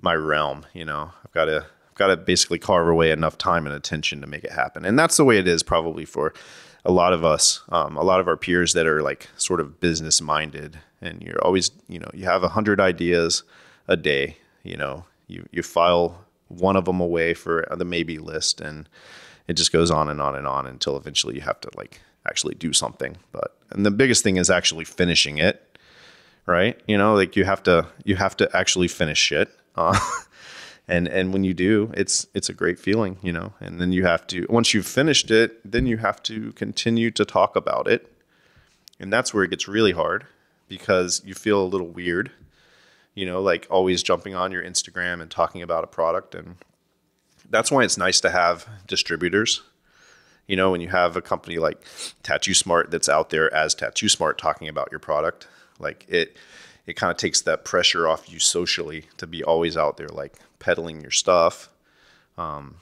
my realm you know i've got to i've got to basically carve away enough time and attention to make it happen. And that's the way it is probably for a lot of us um, a lot of our peers that are like sort of business minded and you're always you know you have a hundred ideas a day you know you you file one of them away for the maybe list and it just goes on and on and on until eventually you have to like actually do something. But and the biggest thing is actually finishing it right? You know like you have to you have to actually finish it uh, and and when you do it's it's a great feeling you know and then you have to once you've finished it then you have to continue to talk about it. And that's where it gets really hard because you feel a little weird you know like always jumping on your instagram and talking about a product. And that's why it's nice to have distributors you know when you have a company like tattoo smart that's out there as tattoo smart talking about your product. Like it it kind of takes that pressure off you socially to be always out there like peddling your stuff um,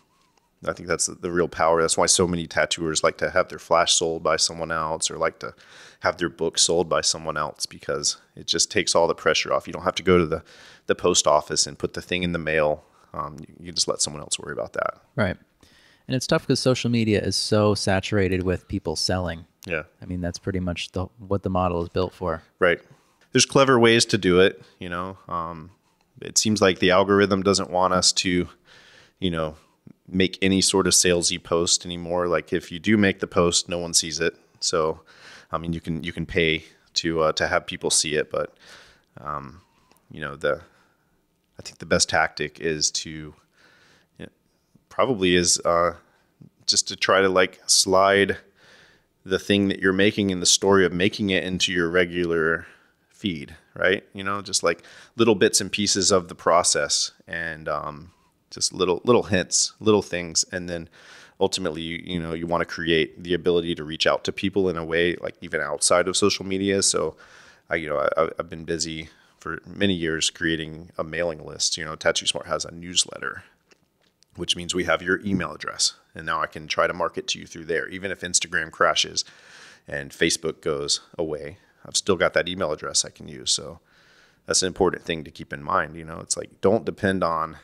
i think that's the, real power that's why so many tattooers like to have their flash sold by someone else or like to have their book sold by someone else because it just takes all the pressure off you don't have to go to the, the post office and put the thing in the mail um, you, you just let someone else worry about that Right. And it's tough because social media is so saturated with people selling. yeah I mean, that's pretty much the, what the model is built for. Right. There's clever ways to do it. You know, um, it seems like the algorithm doesn't want us to, you know, make any sort of salesy post anymore. Like if you do make the post, no one sees it. So, I mean, you can you can pay to uh, to have people see it, but um, you know the I think the best tactic is to you know, probably is uh, just to try to like slide the thing that you're making in the story of making it into your regular feed, right? You know, just like little bits and pieces of the process and um, just little little hints, little things, and then ultimately, you, you know, you want to create the ability to reach out to people in a way like even outside of social media. So, I you know I, I've been busy for many years creating a mailing list. You know, Tattoo Smart has a newsletter which means we have your email address. And now I can try to market to you through there. Even if Instagram crashes and Facebook goes away, I've still got that email address I can use. So that's an important thing to keep in mind. You know, it's like don't depend on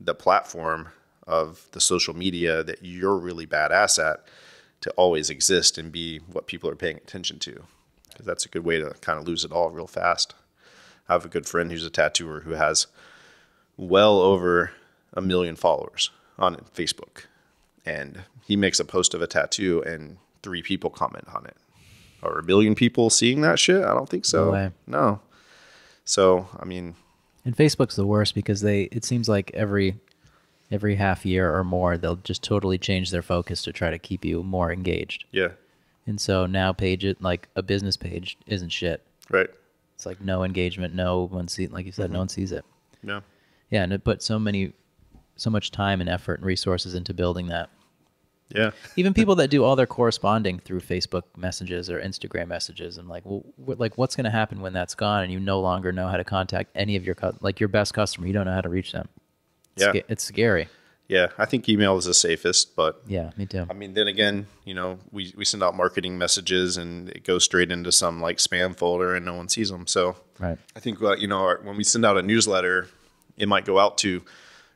the platform of the social media that you're really badass at to always exist and be what people are paying attention to. Because that's a good way to kind of lose it all real fast. I have a good friend who's a tattooer who has well over a million followers on Facebook. And he makes a post of a tattoo and three people comment on it. Or a billion people seeing that shit? I don't think so. No way. No. So, I mean, And Facebook's the worst because they it seems like every every half year or more they'll just totally change their focus to try to keep you more engaged. yeah, And so now page it like a business page isn't shit. right. It's like no engagement, no one see like you said, no mm-hmm. one sees it. Yeah. Yeah, and it put so many so much time and effort and resources into building that. Yeah. Even people that do all their corresponding through Facebook messages or Instagram messages, and like, well, like what's going to happen when that's gone, and you no longer know how to contact any of your like your best customer, you don't know how to reach them. It's Yeah. it's scary. Yeah. I think email is the safest, but Yeah, me too. I mean, then again, you know, we, we send out marketing messages and it goes straight into some like spam folder and no one sees them. So Right. I think, uh, you know, our, when we send out a newsletter, it might go out to,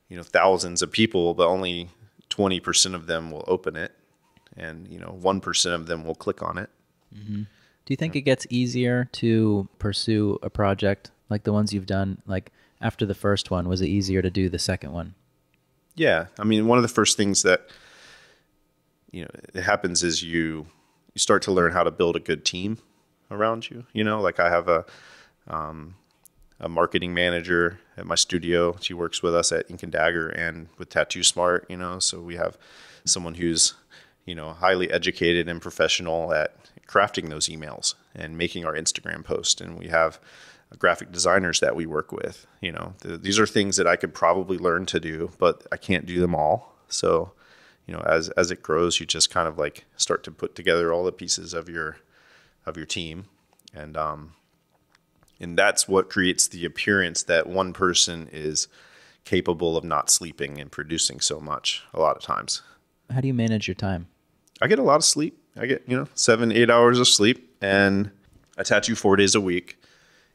you know, thousands of people, but only 20% of them will open it. And, you know, 1% of them will click on it. Do you think it gets easier to pursue a project like the ones you've done? Like after the first one, was it easier to do the second one? Yeah, I mean, one of the first things that you know it happens is you you start to learn how to build a good team around you. You know, like I have a um, a marketing manager at my studio. She works with us at Ink and Dagger and with Tattoo Smart. You know, so we have someone who's you know highly educated and professional at crafting those emails and making our Instagram post, and we have graphic designers that we work with. You know, th- these are things that I could probably learn to do, but I can't do them all. So, you know, as as it grows, you just kind of like start to put together all the pieces of your of your team, and um, and that's what creates the appearance that one person is capable of not sleeping and producing so much. A lot of times, How do you manage your time? I get a lot of sleep. I get, you know, seven, eight hours of sleep and I tattoo four days a week.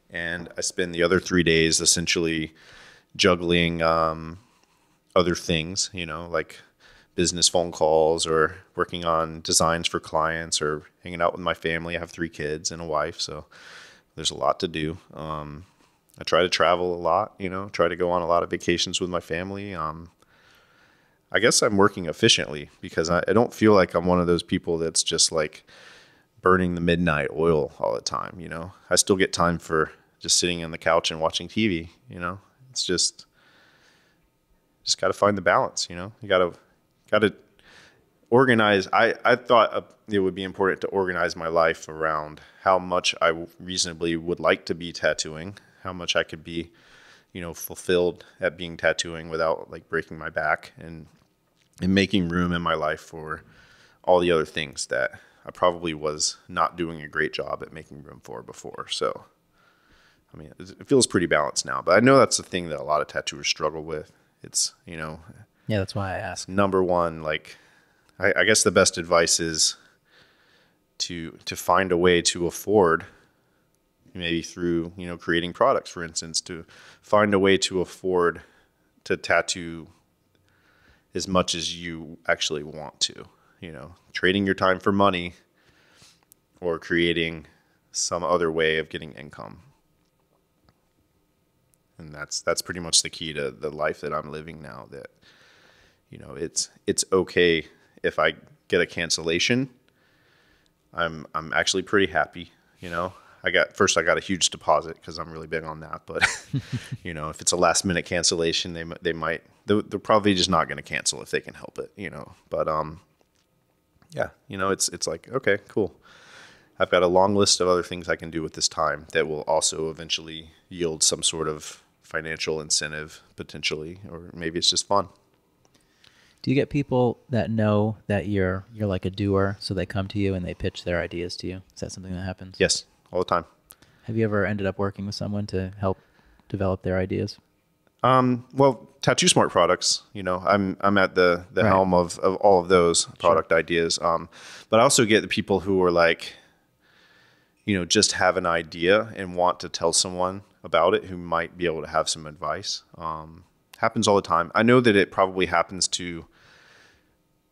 And I spend the other three days essentially juggling um, other things, you know, like business phone calls or working on designs for clients or hanging out with my family. I have three kids and a wife. So there's a lot to do. Um, I try to travel a lot, you know, try to go on a lot of vacations with my family. Um, I guess I'm working efficiently because I, I don't feel like I'm one of those people that's just like burning the midnight oil all the time. You know, I still get time for just sitting on the couch and watching TV. You know, it's just just got to find the balance. You know, you got to got to organize. I I thought uh, it would be important to organize my life around how much I reasonably would like to be tattooing, how much I could be, you know, fulfilled at being tattooing without like breaking my back and and making room in my life for all the other things that I probably was not doing a great job at making room for before. So, I mean, it feels pretty balanced now, but I know that's the thing that a lot of tattooers struggle with. It's, you know, Yeah, that's why I asked. number one, like, I, I guess the best advice is to, to find a way to afford maybe through, you know, creating products, for instance, to find a way to afford to tattoo as much as you actually want to, you know, trading your time for money or creating some other way of getting income. And that's that's pretty much the key to the life that I'm living now that you know, it's it's okay if I get a cancellation. I'm I'm actually pretty happy, you know. I got first I got a huge deposit because I'm really big on that. But you know, if it's a last minute cancellation, they they might they're, they're probably just not going to cancel if they can help it. You know, but um, yeah, you know, it's it's like okay, cool. I've got a long list of other things I can do with this time that will also eventually yield some sort of financial incentive potentially, or maybe it's just fun. Do you get people that know that you're you're like a doer, so they come to you and they pitch their ideas to you? Is that something that happens? Yes, all the time. Have you ever ended up working with someone to help develop their ideas? Um, well, Tattoo Smart products, you know, I'm I'm at the the Right. helm of, of all of those product ideas. Um, but I also get the people who are like, you know, just have an idea and want to tell someone about it who might be able to have some advice. Um, happens all the time. I know that it probably happens to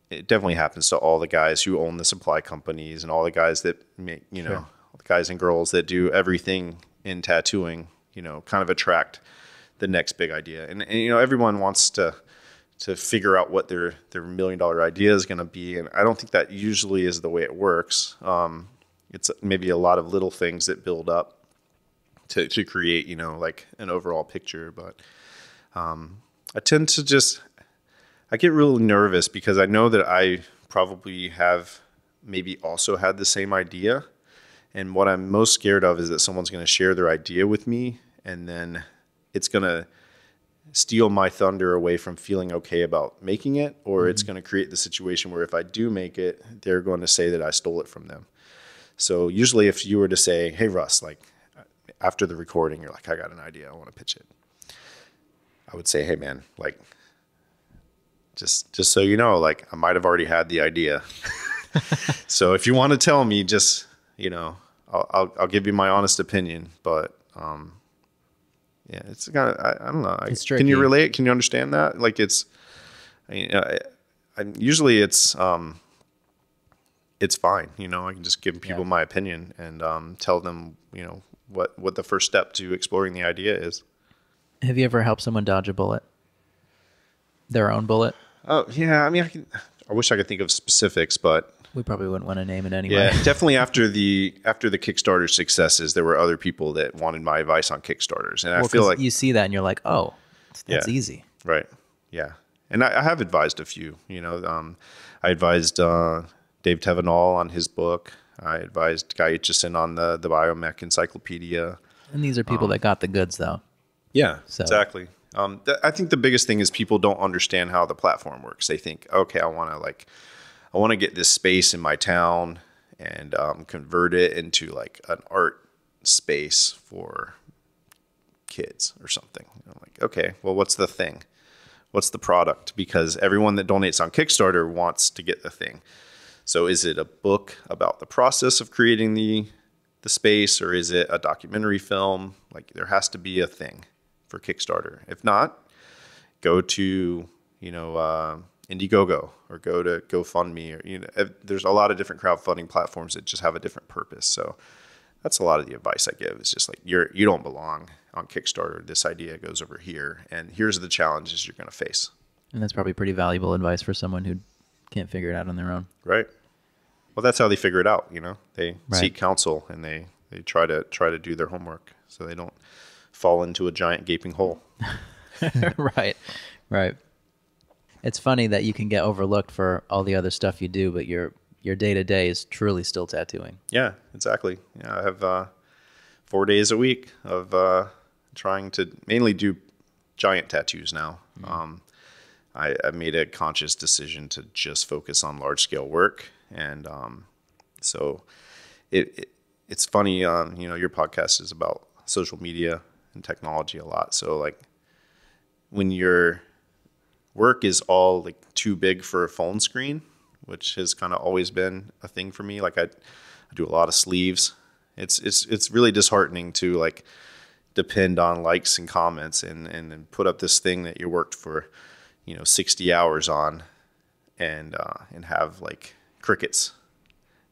it definitely happens to all the guys who own the supply companies and all the guys that make, you know, Sure. the guys and girls that do everything in tattooing, you know, kind of attract the next big idea. And, and you know, everyone wants to to figure out what their their million dollar idea is going to be, and I don't think that usually is the way it works. Um, it's maybe a lot of little things that build up to to create you know like an overall picture. But um, I tend to just I get really nervous because I know that I probably have maybe also had the same idea. And what I'm most scared of is that someone's going to share their idea with me and then it's going to steal my thunder away from feeling okay about making it, or mm-hmm. it's going to create the situation where if I do make it, they're going to say that I stole it from them. So usually, if you were to say, "Hey Russ," like after the recording, you're like, "I got an idea, I want to pitch it," I would say, "Hey man, like just just so you know, like I might have already had the idea. so if you want to tell me, just you know, I'll, I'll, I'll give you my honest opinion. But um, yeah, it's kind of I, I don't know. It's can you relate? Can you understand that? Like it's, I, I, I usually it's um, it's fine. You know, I can just give people yeah. my opinion and um, tell them you know what what the first step to exploring the idea is. Have you ever helped someone dodge a bullet? Their own bullet? Oh yeah, I mean, I can. I wish I could think of specifics, but we probably wouldn't want to name it anyway. Yeah, definitely after the after the Kickstarter successes, there were other people that wanted my advice on Kickstarters, and well, I feel like you see that and you're like, oh, that's yeah, easy, right? Yeah, and I, I, have advised a few. You know, um, I advised uh, Dave Tevenal on his book. I advised Guy Aitchison on the the Biomech Encyclopedia. And these are people um, that got the goods, though. Yeah, so. exactly. Um, th- I think the biggest thing is people don't understand how the platform works. They think, okay, I want to like, I want to get this space in my town and um, convert it into like an art space for kids or something. I'm like, okay, well, what's the thing? What's the product? Because everyone that donates on Kickstarter wants to get the thing. So is it a book about the process of creating the the space or is it a documentary film? Like there has to be a thing for Kickstarter. If not, go to you know uh, Indiegogo or go to GoFundMe or you know there's a lot of different crowdfunding platforms that just have a different purpose. So that's a lot of the advice I give. It's just like you're you don't belong on Kickstarter. This idea goes over here, and here's the challenges you're going to face. And that's probably pretty valuable advice for someone who can't figure it out on their own. Right. Well, that's how they figure it out. You know, they right. seek counsel and they they try to try to do their homework so they don't fall into a giant gaping hole. right, right. It's funny that you can get overlooked for all the other stuff you do, but your your day to day is truly still tattooing. Yeah, exactly. Yeah, I have uh, four days a week of uh, trying to mainly do giant tattoos now. Mm-hmm. Um, I, I, made a conscious decision to just focus on large scale work, and um, so it, it, it's funny. Um, you know, your podcast is about social media and technology a lot. So like when your work is all like too big for a phone screen, which has kind of always been a thing for me. Like I, I do a lot of sleeves. It's it's it's really disheartening to like depend on likes and comments and and, put up this thing that you worked for, you know, 60 hours on, and uh, and have like crickets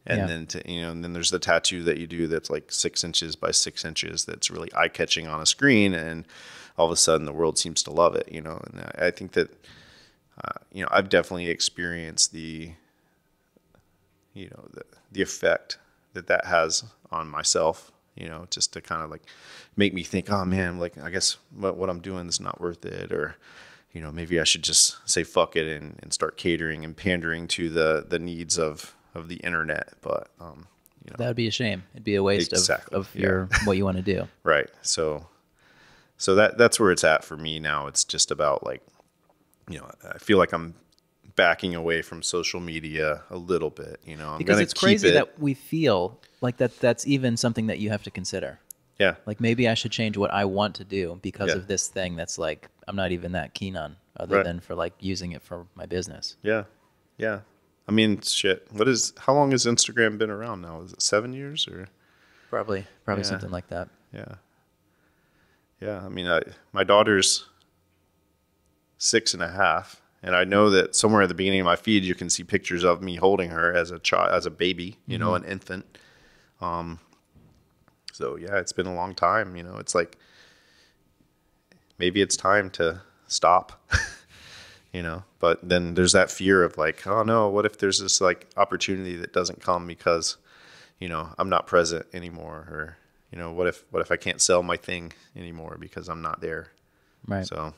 and yeah. then to, you know and then there's the tattoo that you do that's like six inches by six inches that's really eye catching on a screen and all of a sudden the world seems to love it you know and i think that uh, you know i've definitely experienced the you know the, the effect that that has on myself you know just to kind of like make me think oh man like i guess what, what i'm doing is not worth it or you know maybe i should just say fuck it and, and start catering and pandering to the the needs of of the internet. But um, you know, that would be a shame. It'd be a waste exactly. of, of yeah. your what you want to do. right. So so that that's where it's at for me now. It's just about like you know I feel like I'm backing away from social media a little bit. You know, I'm because it's crazy it. that we feel like that. That's even something that you have to consider. Yeah. Like maybe I should change what I want to do because yeah. of this thing that's like I'm not even that keen on, other right. than for like using it for my business. Yeah. Yeah. I mean, shit. What is? How long has Instagram been around now? Is it seven years or? Probably, probably yeah. something like that. Yeah. Yeah, I mean, I, my daughter's six and a half, and I know that somewhere at the beginning of my feed, you can see pictures of me holding her as a child, as a baby, you mm-hmm. know, an infant. Um. So yeah, it's been a long time. You know, it's like maybe it's time to stop. you know but then there's that fear of like oh no what if there's this like opportunity that doesn't come because you know i'm not present anymore or You know, what if what if I can't sell my thing anymore because I'm not there? Right. So,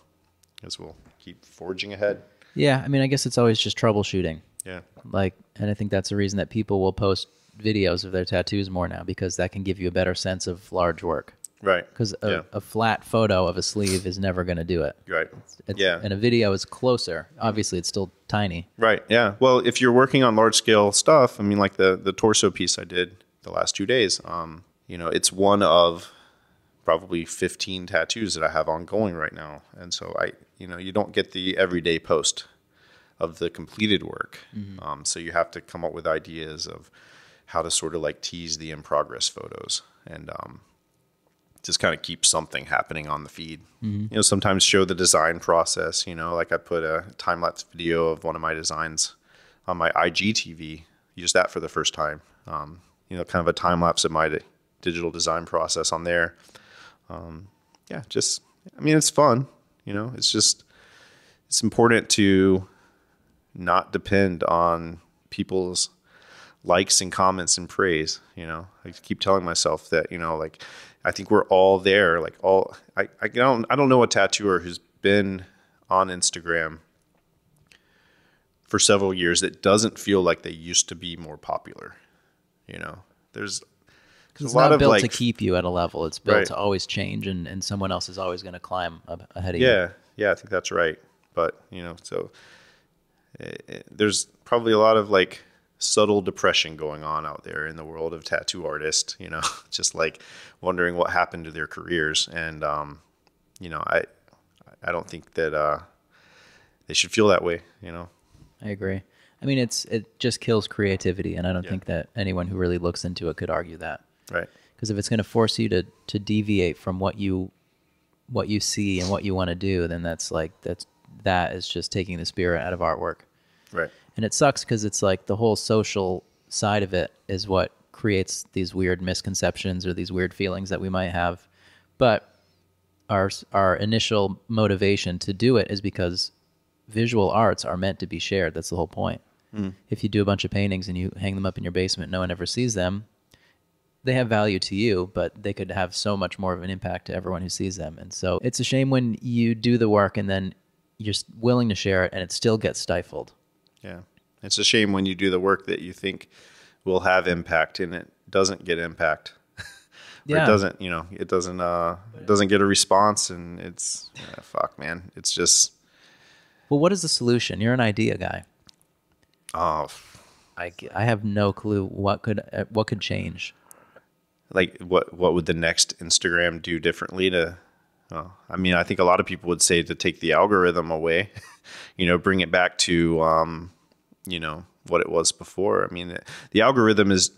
I guess we'll keep forging ahead. Yeah, I mean, I guess it's always just troubleshooting. Yeah. Like, and I think that's the reason that people will post videos of their tattoos more now because that can give you a better sense of large work. Right. Because a, Yeah. a flat photo of a sleeve is never going to do it. Right. It's, Yeah. And a video is closer. Obviously, it's still tiny. Right. Yeah. Well, if you're working on large scale stuff, I mean, like the the torso piece I did the last two days, um, you know, it's one of probably 15 tattoos that I have ongoing right now, and so I, you know, you don't get the everyday post of the completed work, um, so you have to come up with ideas of how to sort of like tease the in progress photos and um, just kind of keep something happening on the feed. You know, sometimes show the design process. You know, like I put a time lapse video of one of my designs on my IGTV. Use that for the first time. Um, you know, kind of a time lapse of my di- digital design process on there. Um, yeah, just I mean, it's fun. You know, it's just it's important to not depend on people's likes and comments and praise. You know, I keep telling myself that you know, like I think we're all there. Like all, I I don't I don't know a tattooer who's been on Instagram for several years that doesn't feel like they used to be more popular. You know, there's It's a lot not of built like to keep you at a level. It's built Right. to always change, and, and someone else is always going to climb ahead of you. Yeah, yeah, I think that's right. But you know, so eh, eh, there's probably a lot of like subtle depression going on out there in the world of tattoo artists. You know, just like wondering what happened to their careers, and um, you know, I I don't think that uh, they should feel that way. You know, I agree. I mean, it's it just kills creativity, and I don't Yeah. think that anyone who really looks into it could argue that. right? Because if it's going to force you to to deviate from what you what you see and what you want to do, then that's like that's that is just taking the spirit out of artwork. Right. And it sucks because it's like the whole social side of it is what creates these weird misconceptions or these weird feelings that we might have. But our our initial motivation to do it is because visual arts are meant to be shared. That's the whole point. Mm. If you do a bunch of paintings and you hang them up in your basement, no one ever sees them. They have value to you, but they could have so much more of an impact to everyone who sees them. And so it's a shame when you do the work and then you're willing to share it and it still gets stifled. Yeah. It's a shame when you do the work that you think will have impact and it doesn't get impact. Yeah. It doesn't, you know, it doesn't uh it doesn't get a response and it's yeah, fuck man. It's just Well, what is the solution? You're an idea guy. oh I I have no clue what could uh, what could change. like what what would the next Instagram do differently to well, I mean, I think a lot of people would say to take the algorithm away, you know, bring it back to um, you know, what it was before. I mean, the algorithm is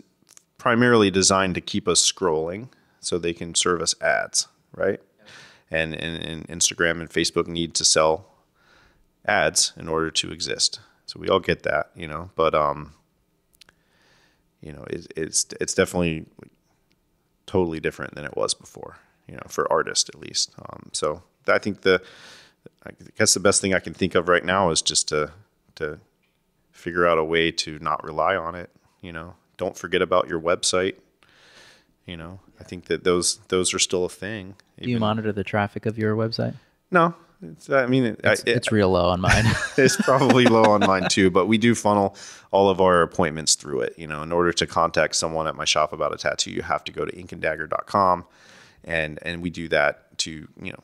primarily designed to keep us scrolling so they can serve us ads, right? And, and, and Instagram and Facebook need to sell ads in order to exist. So we all get that, you know, but um, you know, it, it's it's definitely totally different than it was before, you know, for artists at least. Um, so I think the, I guess the best thing I can think of right now is just to, to figure out a way to not rely on it. You know, don't forget about your website. You know, I think that those, those are still a thing. Do you monitor the traffic of your website? No, it's, I mean, it, It's, I, it, it's real low on mine. it's probably low on mine too, but we do funnel all of our appointments through it. You know, in order to contact someone at my shop about a tattoo, you have to go to inkanddagger.com and and we do that to, you know,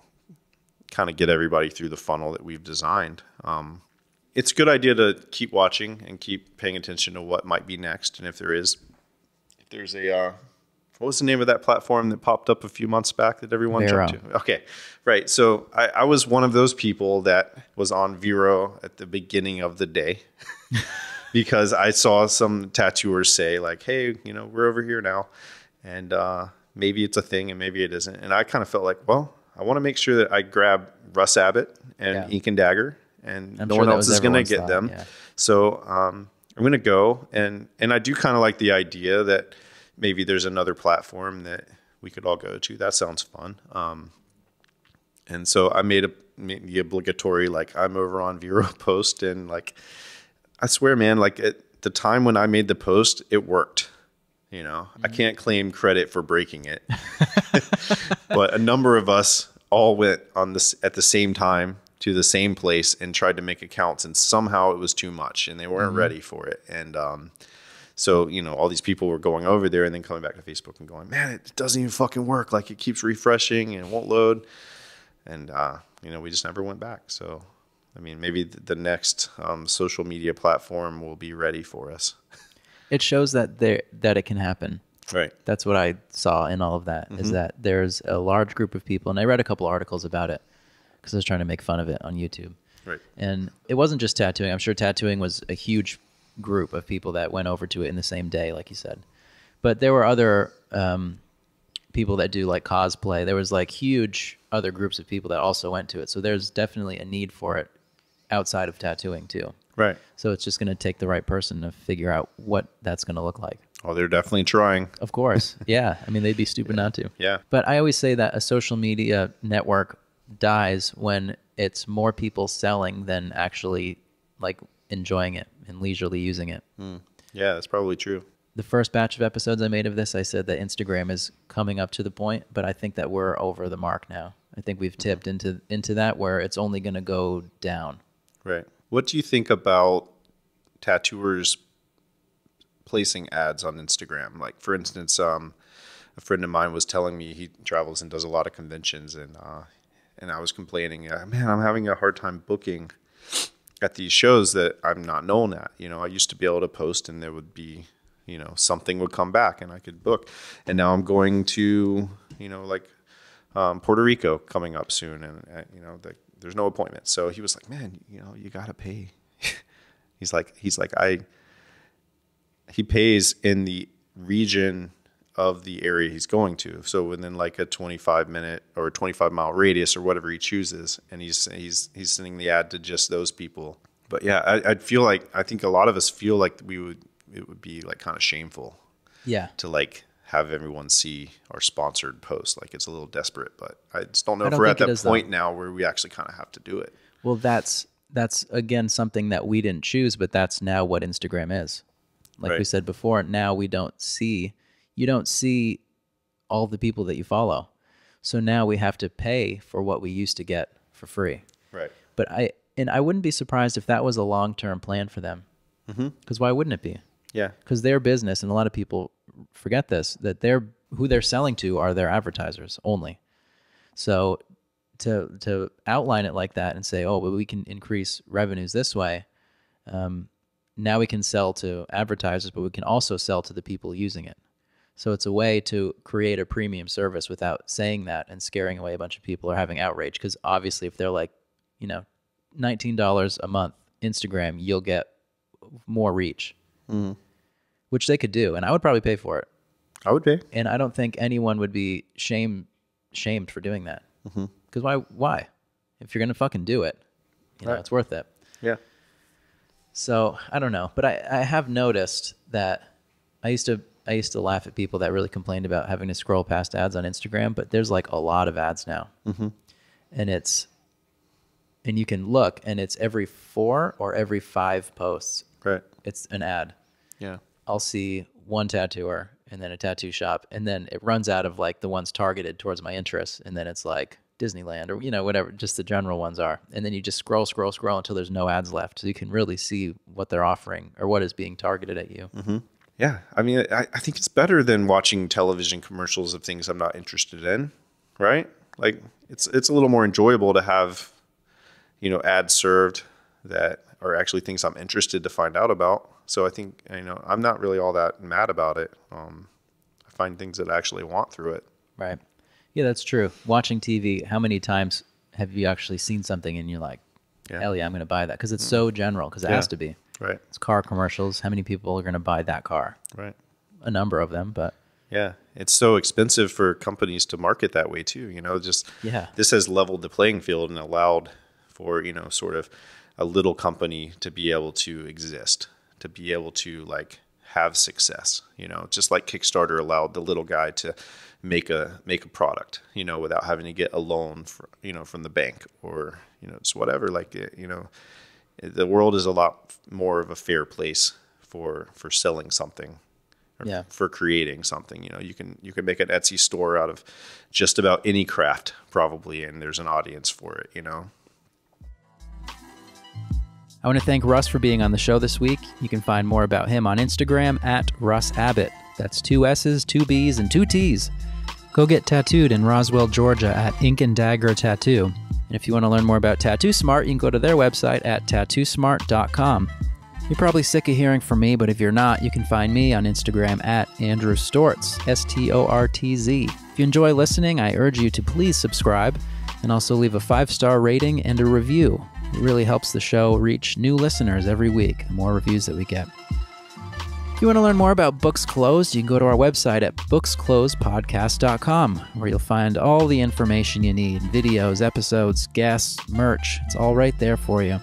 kind of get everybody through the funnel that we've designed. Um, it's a good idea to keep watching and keep paying attention to what might be next and if there is if there's a uh, what was the name of that platform that popped up a few months back that everyone Vero. jumped to? Okay, right. So I, I was one of those people that was on Vero at the beginning of the day because I saw some tattooers say like, "Hey, you know, we're over here now," and uh, maybe it's a thing and maybe it isn't. And I kind of felt like, well, I want to make sure that I grab Russ Abbott and Yeah. Ink and Dagger, and I'm no sure one else is going to get thought, them. yeah. So um, I'm going to go, and and I do kind of like the idea that maybe there's another platform that we could all go to. That sounds fun. Um, and so I made a made the obligatory like I'm over on Vero post, and like I swear, man, like at the time when I made the post, it worked. You know, I can't claim credit for breaking it, but a number of us all went on this at the same time to the same place and tried to make accounts, and somehow it was too much, and they weren't ready for it. And um, so, you know, all these people were going over there and then coming back to Facebook and going, "Man, it doesn't even fucking work. Like it keeps refreshing and it won't load." And uh, you know, we just never went back. So, I mean, maybe the next um, social media platform will be ready for us. It shows that there that it can happen. Right. That's what I saw in all of that. Is that there's a large group of people, and I read a couple articles about it because I was trying to make fun of it on YouTube. Right. And it wasn't just tattooing. I'm sure tattooing was a huge group of people that went over to it in the same day, like you said. But there were other um, people that do like cosplay. There was like huge other groups of people that also went to it. So there's definitely a need for it outside of tattooing too. Right. So it's just going to take the right person to figure out what that's going to look like. Oh, they're definitely trying. Of course. yeah. I mean, they'd be stupid not to. Yeah. But I always say that a social media network dies when it's more people selling than actually like enjoying it and leisurely using it. Yeah, that's probably true. The first batch of episodes I made of this, I said that Instagram is coming up to the point, but I think that we're over the mark now. I think we've tipped into into that where it's only going to go down. Right. What do you think about tattooers placing ads on Instagram? Like, for instance, um, a friend of mine was telling me he travels and does a lot of conventions, and uh, and I was complaining, uh, man, I'm having a hard time booking at these shows that I'm not known at. You know, I used to be able to post, and there would be, you know, something would come back, and I could book. And now I'm going to, you know, like um, Puerto Rico coming up soon, and uh, you know, the, there's no appointment. So he was like, "Man, you know, you gotta pay." he's like, he's like, I. He pays in the region of the area he's going to, so within like a 25 minute or 25 mile radius or whatever he chooses, and he's he's he's sending the ad to just those people. But yeah, I, I'd feel like I think a lot of us feel like we would it would be like kind of shameful Yeah. to like have everyone see our sponsored post. Like it's a little desperate, but I just don't know I if don't we're at that is, though. point now where we actually kind of have to do it. Well, that's that's again something that we didn't choose, but that's now what Instagram is. Like we said before, now we don't see you don't see all the people that you follow. So now we have to pay for what we used to get for free. Right. But I and I wouldn't be surprised if that was a long term plan for them. Because why wouldn't it be? Yeah. Because their business, and a lot of people forget this, that they're who they're selling to are their advertisers only. So to to outline it like that and say, oh, well, we can increase revenues this way. Um, now we can sell to advertisers, but we can also sell to the people using it. So it's a way to create a premium service without saying that and scaring away a bunch of people or having outrage. Because obviously, if they're like, you know, nineteen dollars a month Instagram, you'll get more reach, mm. which they could do, and I would probably pay for it. I would pay. And I don't think anyone would be shame shamed for doing that. Mm-hmm. Because why? Why? If you're gonna fucking do it, you know, Right. it's worth it. Yeah. So I don't know, but I, I have noticed that I used to I used to laugh at people that really complained about having to scroll past ads on Instagram, but there's like a lot of ads now, mm-hmm. and it's and you can look, and it's every four or every five posts, Right. it's an ad. Yeah. I'll see one tattooer and then a tattoo shop, and then it runs out of like the ones targeted towards my interests, and then it's like Disneyland or you know whatever, just the general ones are, and then you just scroll, scroll, scroll until there's no ads left, so you can really see what they're offering or what is being targeted at you. Yeah. I mean, I, I think it's better than watching television commercials of things I'm not interested in. Right. Like it's it's a little more enjoyable to have, you know, ads served that are actually things I'm interested to find out about. So I think you know I'm not really all that mad about it. Um, I find things that I actually want through it. Right? Yeah, that's true. Watching TV, how many times have you actually seen something and you're like, Yeah. hell yeah, I'm going to buy that because it's so general because it has to be. Right. It's car commercials. How many people are going to buy that car? Right. A number of them, but Yeah, it's so expensive for companies to market that way too. You know, just Yeah. this has leveled the playing field and allowed for you know sort of a little company to be able to exist, to be able to like have success. You know, just like Kickstarter allowed the little guy to make a make a product. You know, without having to get a loan for you know from the bank or you know it's whatever. Like you know, the world is a lot more of a fair place for for selling something Yeah. for creating something. You know, you can you can make an Etsy store out of just about any craft probably, and there's an audience for it. You know. I want to thank Russ for being on the show this week. You can find more about him on Instagram at Russ Abbott. That's two S's, two B's, and two T's. Go get tattooed in Roswell, Georgia at Ink and Dagger Tattoo. And if you want to learn more about Tattoo Smart, you can go to their website at tattoosmart.com. You're probably sick of hearing from me, but if you're not, you can find me on Instagram at Andrew Stortz, S T O R T Z. If you enjoy listening, I urge you to please subscribe and also leave a five star rating and a review. It really helps the show reach new listeners every week, the more reviews that we get. If you want to learn more about Books Closed, you can go to our website at booksclosedpodcast.com, where you'll find all the information you need videos, episodes, guests, merch. It's all right there for you.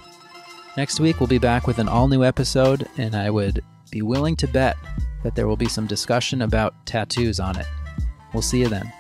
Next week, we'll be back with an all new episode, and I would be willing to bet that there will be some discussion about tattoos on it. We'll see you then.